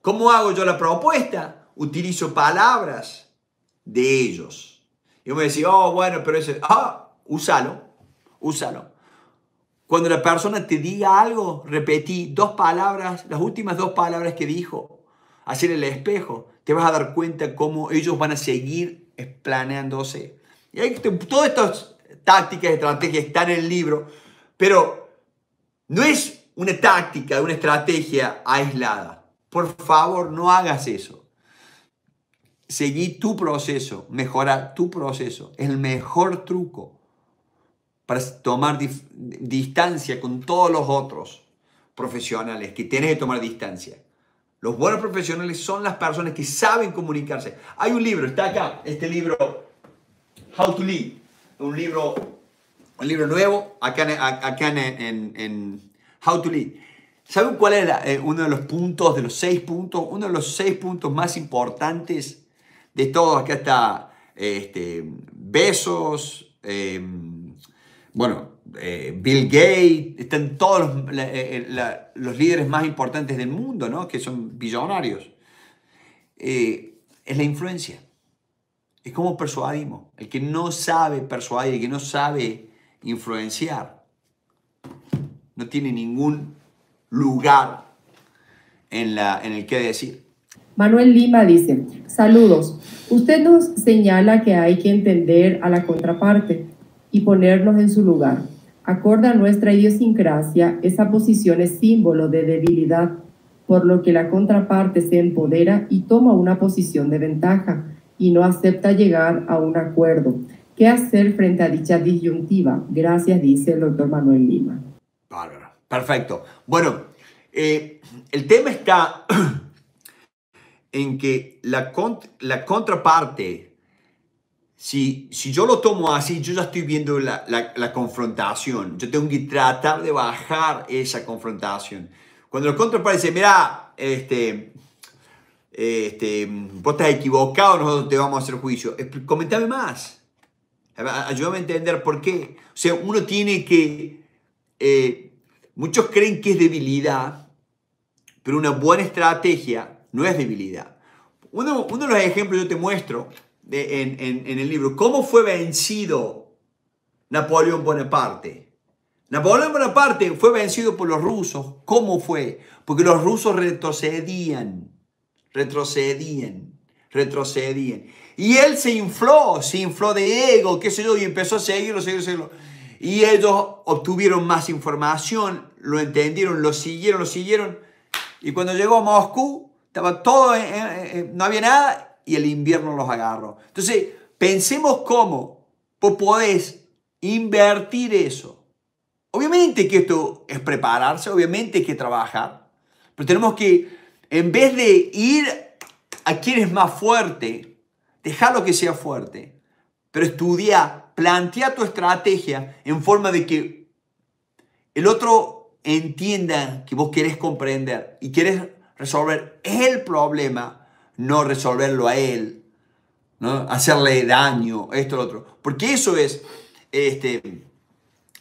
¿Cómo hago yo la propuesta? Utilizo palabras de ellos. Y me decía, oh, bueno, pero ese, ah, úsalo, úsalo. Cuando la persona te diga algo, repetí dos palabras, las últimas dos palabras que dijo, hacer el espejo, te vas a dar cuenta cómo ellos van a seguir planeándose. Y hay, todas estas tácticas, estrategias están en el libro, pero no es una táctica, una estrategia aislada. Por favor, no hagas eso. Seguí tu proceso, mejora tu proceso. Es el mejor truco para tomar distancia con todos los otros profesionales que tienes que tomar distancia. Los buenos profesionales son las personas que saben comunicarse. Hay un libro, está acá, este libro, How to Lead, un libro, un libro nuevo, acá, acá en, en, How to Lead. ¿Saben cuál es eh, uno de los puntos, de los seis puntos? Uno de los seis puntos más importantes de todos. Acá está este, Besos, eh, bueno, eh, Bill Gates, están todos los, eh, los, líderes más importantes del mundo, ¿no? que son billonarios. es la influencia. Es como persuadimos. El que no sabe persuadir, el que no sabe influenciar, no tiene ningún lugar en, el que decir. Manuel Lima dice, saludos. Usted nos señala que hay que entender a la contraparte y ponernos en su lugar. Acorde a nuestra idiosincrasia, esa posición es símbolo de debilidad, por lo que la contraparte se empodera y toma una posición de ventaja y no acepta llegar a un acuerdo. ¿Qué hacer frente a dicha disyuntiva? Gracias, dice el doctor Manuel Lima. Bárbaro. Perfecto. Bueno, eh, el tema está en que la, la contraparte si, si yo lo tomo así, yo ya estoy viendo la, la, confrontación. Yo tengo que tratar de bajar esa confrontación. Cuando el contraparte dice, mira, este, este, vos estás equivocado, nosotros te vamos a hacer juicio. Comentame más. Ayúdame a entender por qué. O sea, uno tiene que... Eh, muchos creen que es debilidad, pero una buena estrategia no es debilidad. Uno, uno de los ejemplos yo te muestro en, el libro, ¿cómo fue vencido Napoleón Bonaparte? Napoleón Bonaparte fue vencido por los rusos. ¿Cómo fue? Porque los rusos retrocedían, retrocedían, retrocedían. Y él se infló, se infló de ego, qué sé yo, y empezó a seguirlo, seguirlo, seguirlo. Y ellos obtuvieron más información, lo entendieron, lo siguieron, lo siguieron. Y cuando llegó a Moscú, estaba todo, no había nada y el invierno los agarró. Entonces, pensemos cómo vos podés invertir eso. Obviamente que esto es prepararse, obviamente que trabajar, pero tenemos que, en vez de ir a quien es más fuerte, dejarlo que sea fuerte, pero estudia, plantea tu estrategia en forma de que el otro entienda que vos querés comprender y querés resolver el problema no resolverlo a él, ¿no? hacerle daño, esto, lo otro. Porque eso es, este,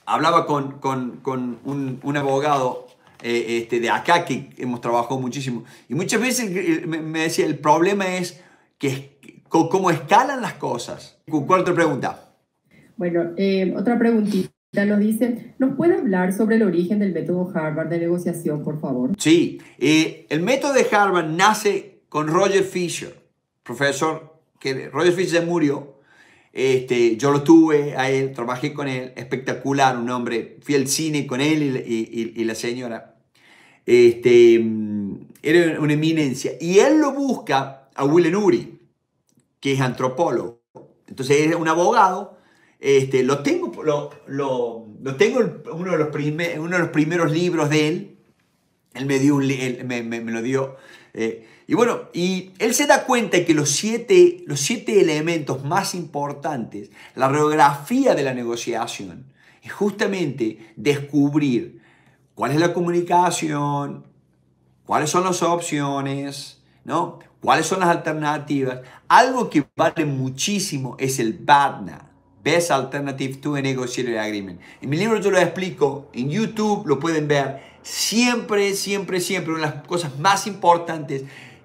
hablaba con, un, abogado eh, este, de acá que hemos trabajado muchísimo, y muchas veces me, decía, el problema es que cómo escalan las cosas. ¿Cuál otra pregunta? Bueno, eh, otra preguntita nos dice, ¿nos puede hablar sobre el origen del método Harvard de negociación, por favor? Sí, eh, el método de Harvard nace con Roger Fisher, profesor, que Roger Fisher murió. Este, yo lo tuve a él, trabajé con él, espectacular, un hombre, fui al cine con él y, la señora. Este, era una eminencia. Y él lo busca a Willen Uri, que es antropólogo. Entonces es un abogado. Este, lo tengo, lo, lo, lo tengo uno de, los uno de los primeros libros de él. Él me, dio un, me, me, me, lo dio. Eh, y bueno, y él se da cuenta que los siete, los siete elementos más importantes, la radiografía de la negociación, es justamente descubrir cuál es la comunicación, cuáles son las opciones, ¿no? ¿Cuáles son las alternativas? Algo que vale muchísimo es el BATNA, Best Alternative to a Negotiated Agreement. En mi libro yo lo explico, en YouTube lo pueden ver. Siempre, siempre, siempre, una de las cosas más importantes,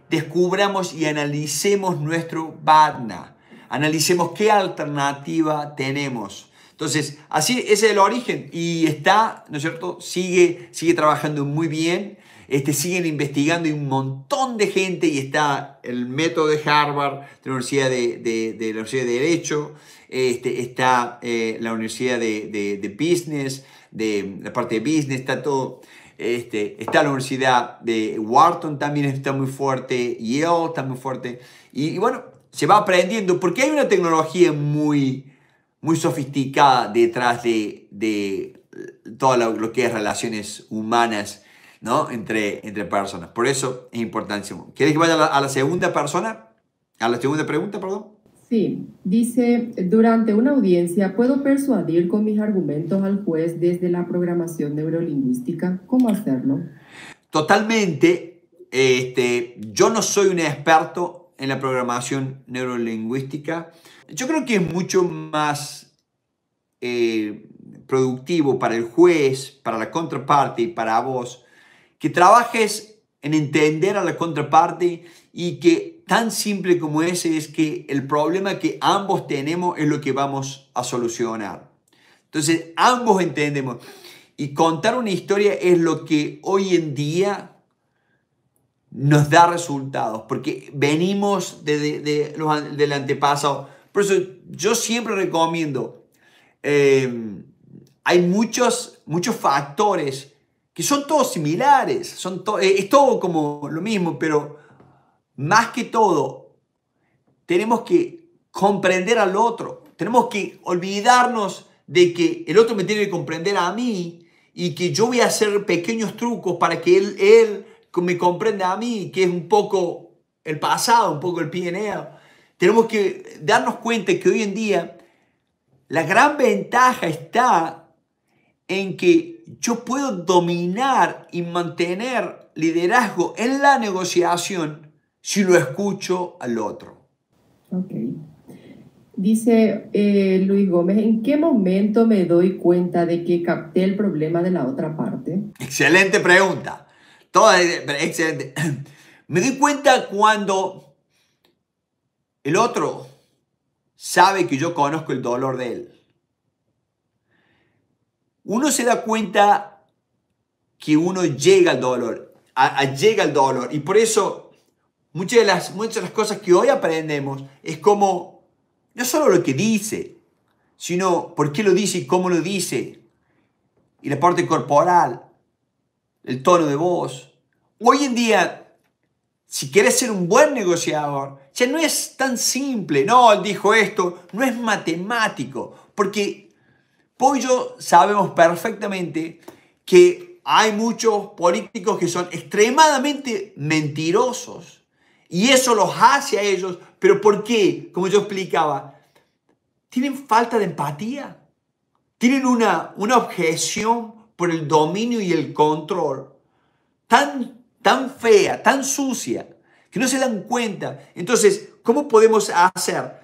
descubramos y analicemos nuestro BATNA. Analicemos qué alternativa tenemos. Entonces, así ese es el origen y está, ¿no es cierto? Sigue, sigue trabajando muy bien este, siguen investigando y un montón de gente y está el método de Harvard, de la Universidad de, de, la Universidad de Derecho, este, está eh, la Universidad de, Business, de la parte de Business, está todo. Este, está la Universidad de Wharton también está muy fuerte, Yale está muy fuerte. Y, bueno, se va aprendiendo porque hay una tecnología muy, muy sofisticada detrás de, de todo lo, lo que es relaciones humanas ¿no? entre, entre personas. Por eso es importantísimo. ¿Quieres que vaya a la, segunda persona? A la segunda pregunta, perdón. Sí, dice, durante una audiencia puedo persuadir con mis argumentos al juez desde la programación neurolingüística. ¿Cómo hacerlo? Totalmente. Este, yo no soy un experto en la programación neurolingüística. Yo creo que es mucho más eh, productivo para el juez, para la contraparte y para vos que trabajes en entender a la contraparte y que tan simple como ese es que el problema que ambos tenemos es lo que vamos a solucionar. Entonces, ambos entendemos. Y contar una historia es lo que hoy en día nos da resultados, porque venimos de, de, los, del antepasado. Por eso yo siempre recomiendo, eh, hay muchos, muchos factores que son todos similares, son eh, es todo como lo mismo, pero más que todo, tenemos que comprender al otro, tenemos que olvidarnos de que el otro me tiene que comprender a mí y que yo voy a hacer pequeños trucos para que él, él me comprenda a mí, que es un poco el pasado, un poco el PNL. Tenemos que darnos cuenta que hoy en día la gran ventaja está en que yo puedo dominar y mantener liderazgo en la negociación si lo escucho al otro. Ok. Dice eh, Luis Gómez, ¿en qué momento me doy cuenta de que capté el problema de la otra parte? Excelente pregunta. Toda excelente. (clears throat) Me doy cuenta cuando el otro sabe que yo conozco el dolor de él uno se da cuenta que uno llega al dolor, llega al dolor. Y por eso muchas de, las, muchas de las cosas que hoy aprendemos es como, no solo lo que dice, sino por qué lo dice y cómo lo dice. Y la parte corporal, el tono de voz. Hoy en día, si quieres ser un buen negociador, ya no es tan simple. No, él dijo esto, no es matemático. Porque Yo sabemos perfectamente que hay muchos políticos que son extremadamente mentirosos y eso los hace a ellos, pero ¿por qué? Como yo explicaba, tienen falta de empatía, tienen una, una objeción por el dominio y el control tan, tan fea, tan sucia, que no se dan cuenta. Entonces, ¿cómo podemos hacer?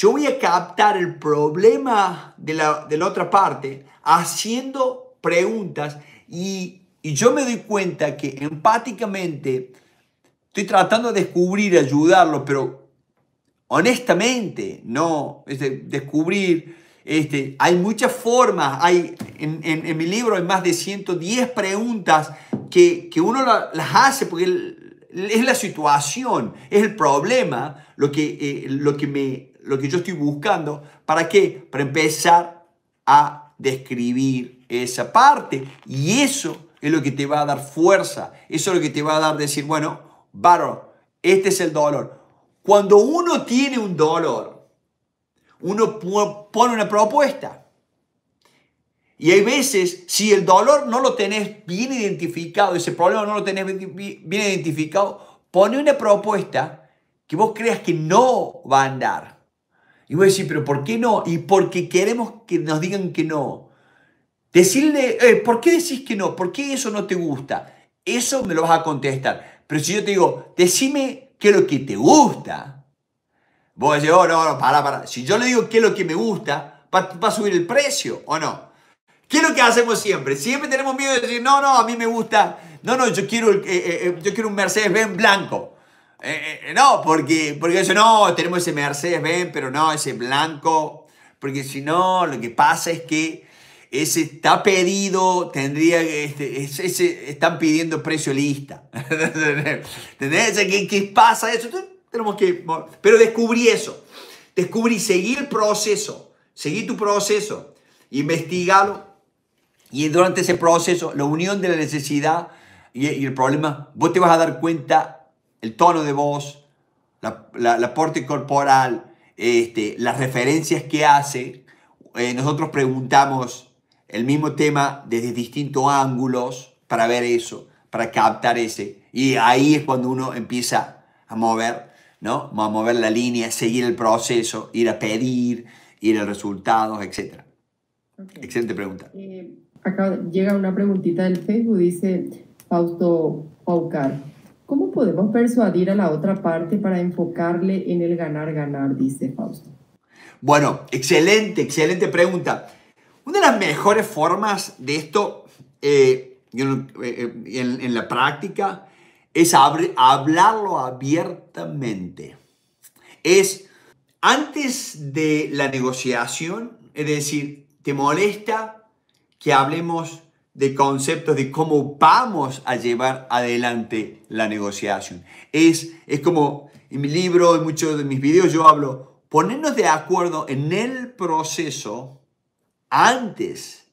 Yo voy a captar el problema de la, de la otra parte haciendo preguntas y, y, yo me doy cuenta que empáticamente estoy tratando de descubrir, ayudarlo, pero honestamente, no, este, descubrir, este, hay muchas formas, hay, en, en, mi libro hay más de 110 preguntas que, que uno las hace porque es la situación, es el problema, lo que, eh, lo que me lo que yo estoy buscando. ¿Para qué? Para empezar a describir esa parte. Y eso es lo que te va a dar fuerza. Eso es lo que te va a dar decir, bueno, Baro, este es el dolor. Cuando uno tiene un dolor, uno pone una propuesta. Y hay veces, si el dolor no lo tenés bien identificado, ese problema no lo tenés bien identificado, pone una propuesta que vos creas que no va a andar. Y voy a decir, pero ¿por qué no? Y porque queremos que nos digan que no. Decirle, eh, ¿por qué decís que no? ¿Por qué eso no te gusta? Eso me lo vas a contestar. Pero si yo te digo, decime qué es lo que te gusta, vos decís, oh, no, no, para, para. Si yo le digo qué es lo que me gusta, va, a subir el precio, ¿o no? ¿Qué es lo que hacemos siempre? Siempre tenemos miedo de decir, no, no, a mí me gusta, no, no, yo quiero, eh, eh, yo quiero un Mercedes-Benz blanco. No, porque, porque eso no, tenemos ese Mercedes-Benz, pero no, ese blanco. Porque si no, lo que pasa es que ese está pedido, tendría, este, ese, están pidiendo precio lista. (laughs) ¿Entendés? ¿Qué, ¿Qué, pasa eso? Tenemos que, pero descubrí eso. Descubrí, seguir el proceso, seguir tu proceso, investigalo. Y durante ese proceso, la unión de la necesidad y, el problema, vos te vas a dar cuenta el tono de voz, la, la, el aporte corporal, este, las referencias que hace. Eh, nosotros preguntamos el mismo tema desde distintos ángulos para ver eso, para captar ese. Y ahí es cuando uno empieza a mover, ¿no? A mover la línea, seguir el proceso, ir a pedir, ir a resultados, etc. Excelente pregunta. Eh, acá llega una preguntita del Facebook, dice Fausto Paucar. ¿Cómo podemos persuadir a la otra parte para enfocarle en el ganar-ganar? Dice Fausto. Bueno, excelente, excelente pregunta. Una de las mejores formas de esto eh, eh, en, la práctica es hablarlo abiertamente. Es antes de la negociación, es decir, ¿te molesta que hablemos de conceptos de cómo vamos a llevar adelante la negociación? Es, es como en mi libro, en muchos de mis videos yo hablo, ponernos de acuerdo en el proceso antes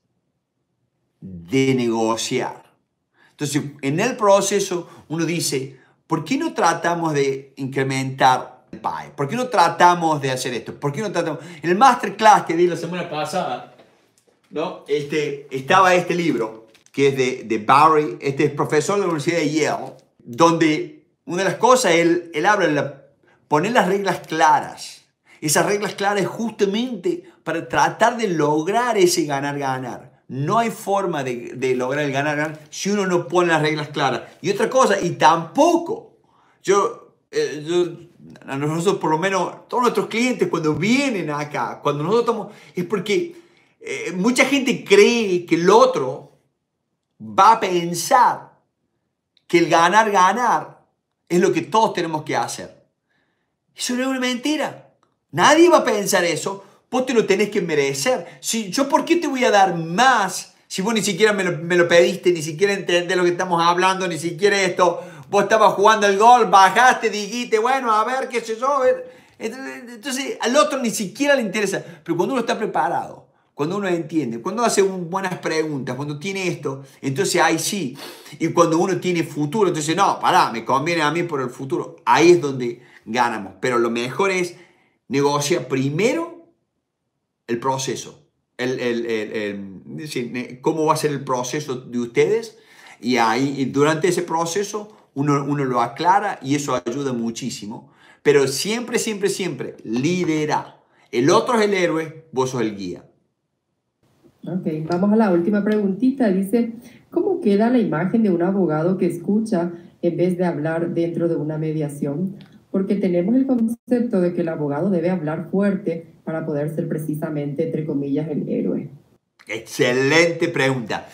de negociar. Entonces, en el proceso uno dice, ¿por qué no tratamos de incrementar el PAE? ¿Por qué no tratamos de hacer esto? ¿Por qué no tratamos? En el masterclass que di la semana pasada, ¿no? Este, estaba este libro, que es de, de Barry, este es profesor de la Universidad de Yale, donde una de las cosas, él, él habla de poner las reglas claras. Esas reglas claras justamente para tratar de lograr ese ganar-ganar. No hay forma de, lograr el ganar-ganar si uno no pone las reglas claras. Y otra cosa, y tampoco, yo, eh, yo, a nosotros por lo menos, todos nuestros clientes cuando vienen acá, cuando nosotros estamos, es porque eh, mucha gente cree que el otro va a pensar que el ganar-ganar es lo que todos tenemos que hacer. Eso no es una mentira. Nadie va a pensar eso Vos te lo tenés que merecer. Si, ¿Yo por qué te voy a dar más si vos ni siquiera me lo, pediste, ni siquiera entendés lo que estamos hablando, ni siquiera esto? Vos estabas jugando el gol, bajaste, dijiste, bueno, a ver qué sé yo. Entonces, al otro ni siquiera le interesa. Pero cuando uno está preparado, cuando uno entiende, cuando hace buenas preguntas, cuando tiene esto, entonces ahí sí. Y cuando uno tiene futuro, entonces no, pará, me conviene a mí por el futuro. Ahí es donde ganamos. Pero lo mejor es negociar primero el proceso, el, el, el, cómo va a ser el proceso de ustedes y ahí durante ese proceso uno, uno lo aclara y eso ayuda muchísimo. Pero siempre, siempre, siempre lidera. El otro es el héroe, vos sos el guía. Ok, vamos a la última preguntita. Dice, ¿cómo queda la imagen de un abogado que escucha en vez de hablar dentro de una mediación? Porque tenemos el concepto de que el abogado debe hablar fuerte para poder ser precisamente, entre comillas, el héroe? Excelente pregunta.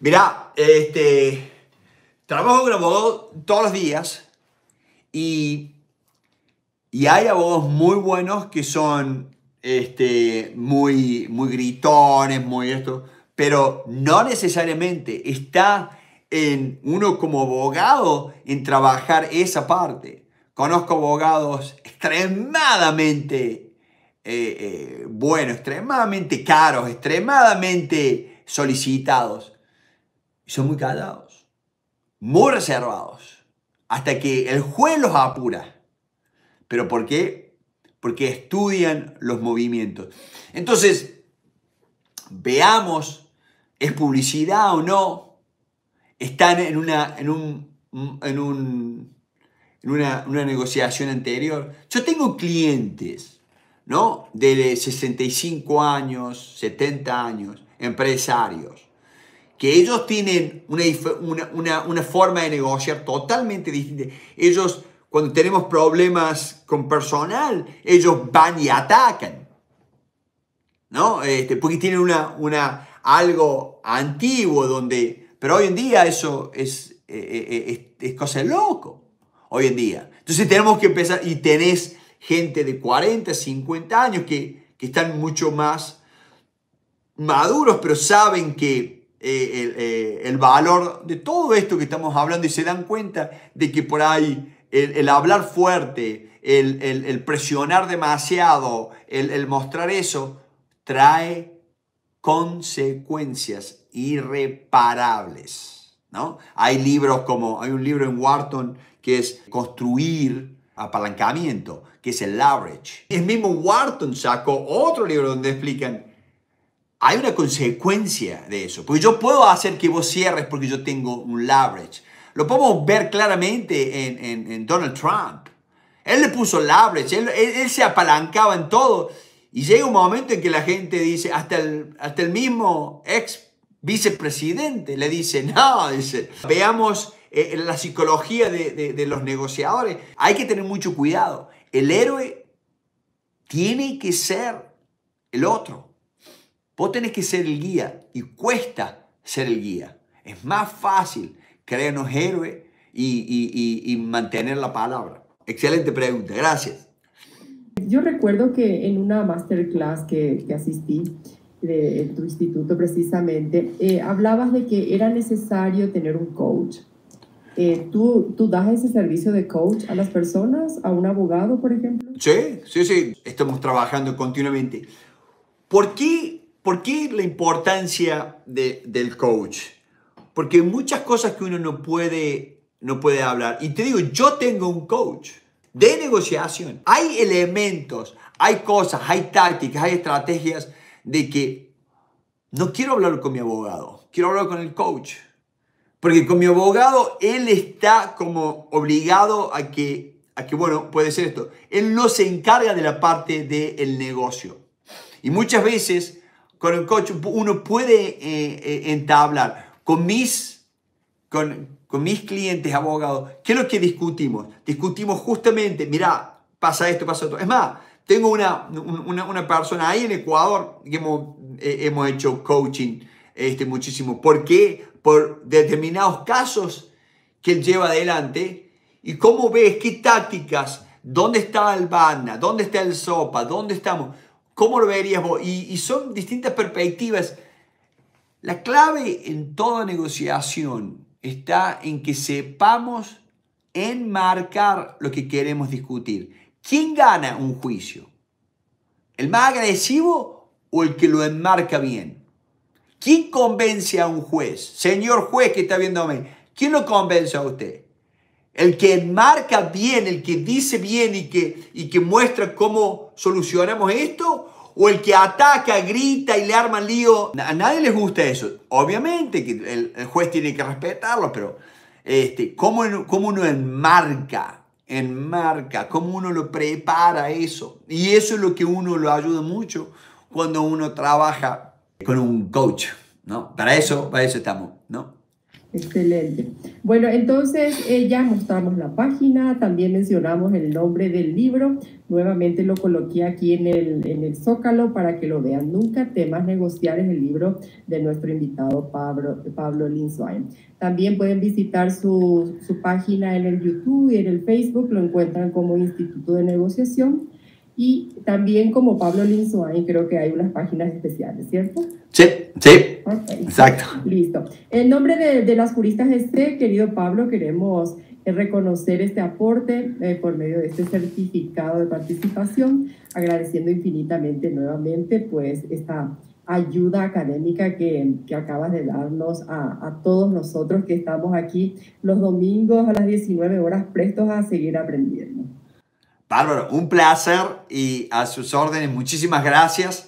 Mira, este, trabajo con abogados todos los días y, y hay abogados muy buenos que son este, muy, muy gritones, muy esto, pero no necesariamente está en uno como abogado en trabajar esa parte. Conozco abogados extremadamente eh, eh, buenos, extremadamente caros, extremadamente solicitados. Y son muy callados, muy reservados, hasta que el juez los apura. ¿Pero por qué? Porque estudian los movimientos. Entonces, veamos, ¿es publicidad o no? Están en una, en un, en un, en una, una negociación anterior. Yo tengo clientes ¿no? De 65 años, 70 años, empresarios, que ellos tienen una, una, una, forma de negociar totalmente distinta. Ellos, cuando tenemos problemas con personal, ellos van y atacan. ¿No? Este, porque tienen una, una, algo antiguo donde... Pero hoy en día eso es, eh, eh, es, es cosa de loco. Hoy en día. Entonces tenemos que empezar, y tenés gente de 40, 50 años que, que están mucho más maduros, pero saben que eh, eh, el, valor de todo esto que estamos hablando y se dan cuenta de que por ahí el, hablar fuerte, el, presionar demasiado, el, mostrar eso, trae consecuencias irreparables. ¿no? Hay libros como, hay un libro en Wharton que es construir apalancamiento, que es el leverage. El mismo Wharton sacó otro libro donde explican, hay una consecuencia de eso, porque yo puedo hacer que vos cierres porque yo tengo un leverage. Lo podemos ver claramente en, en, Donald Trump. Él le puso leverage, él, se apalancaba en todo. Y llega un momento en que la gente dice, hasta el, hasta el mismo ex vicepresidente le dice, no, dice, veamos eh, la psicología de, los negociadores, hay que tener mucho cuidado. El héroe tiene que ser el otro. Vos tenés que ser el guía y cuesta ser el guía. Es más fácil creernos héroe y, mantener la palabra. Excelente pregunta, gracias. Yo recuerdo que en una masterclass que, que asistí, de, tu instituto precisamente, eh, hablabas de que era necesario tener un coach eh, ¿tú, ¿tú, das ese servicio de coach a las personas, a un abogado, por ejemplo? Sí, sí, sí, estamos trabajando continuamente. ¿Por qué, por qué la importancia de, del coach? Porque muchas cosas que uno no puede, no puede hablar. Y te digo, yo tengo un coach de negociación. Hay elementos, hay cosas, hay tácticas, hay estrategias de que no quiero hablar con mi abogado, quiero hablar con el coach. Porque con mi abogado, él está como obligado a que, a que, bueno, puede ser esto. Él no se encarga de la parte del negocio. Y muchas veces con el coach uno puede eh, eh, entablar con mis, con, con mis clientes abogados. ¿Qué es lo que discutimos? Discutimos justamente, mira, pasa esto, pasa esto. Es más, tengo una, una, una persona ahí en Ecuador que hemos, eh, hemos hecho coaching este, muchísimo. ¿Por qué? por determinados casos que él lleva adelante y cómo ves, qué tácticas, dónde está el banda, dónde está el sopa, dónde estamos, cómo lo verías vos. Y, son distintas perspectivas. La clave en toda negociación está en que sepamos enmarcar lo que queremos discutir. ¿Quién gana un juicio? ¿El más agresivo o el que lo enmarca bien? ¿Quién convence a un juez? Señor juez que está viéndome, ¿quién lo convence a usted? El que marca bien, el que dice bien y que, y que muestra cómo solucionamos esto, o el que ataca, grita y le arma lío. A nadie les gusta eso. Obviamente que el, juez tiene que respetarlo, pero este, ¿cómo, ¿cómo uno enmarca? Enmarca, cómo uno lo prepara eso. Y eso es lo que uno lo ayuda mucho cuando uno trabaja con un coach, ¿no? Para eso, para eso estamos, ¿no? Excelente. Bueno, entonces eh, ya mostramos la página, también mencionamos el nombre del libro, nuevamente lo coloqué aquí en el, en el zócalo para que lo vean. Nunca temas negociar es el libro de nuestro invitado Pablo, Pablo También pueden visitar su, su página en el YouTube y en el Facebook, lo encuentran como Instituto de Negociación. Y también como Pablo Linsuay, creo que hay unas páginas especiales, ¿cierto? Sí, sí. Exacto. Listo. En nombre de, de, las juristas este, querido Pablo, queremos eh, reconocer este aporte eh, por medio de este certificado de participación, agradeciendo infinitamente nuevamente pues esta ayuda académica que, que acabas de darnos a, a, todos nosotros que estamos aquí los domingos a las 19 horas prestos a seguir aprendiendo. Bárbaro, un placer y a sus órdenes, muchísimas gracias.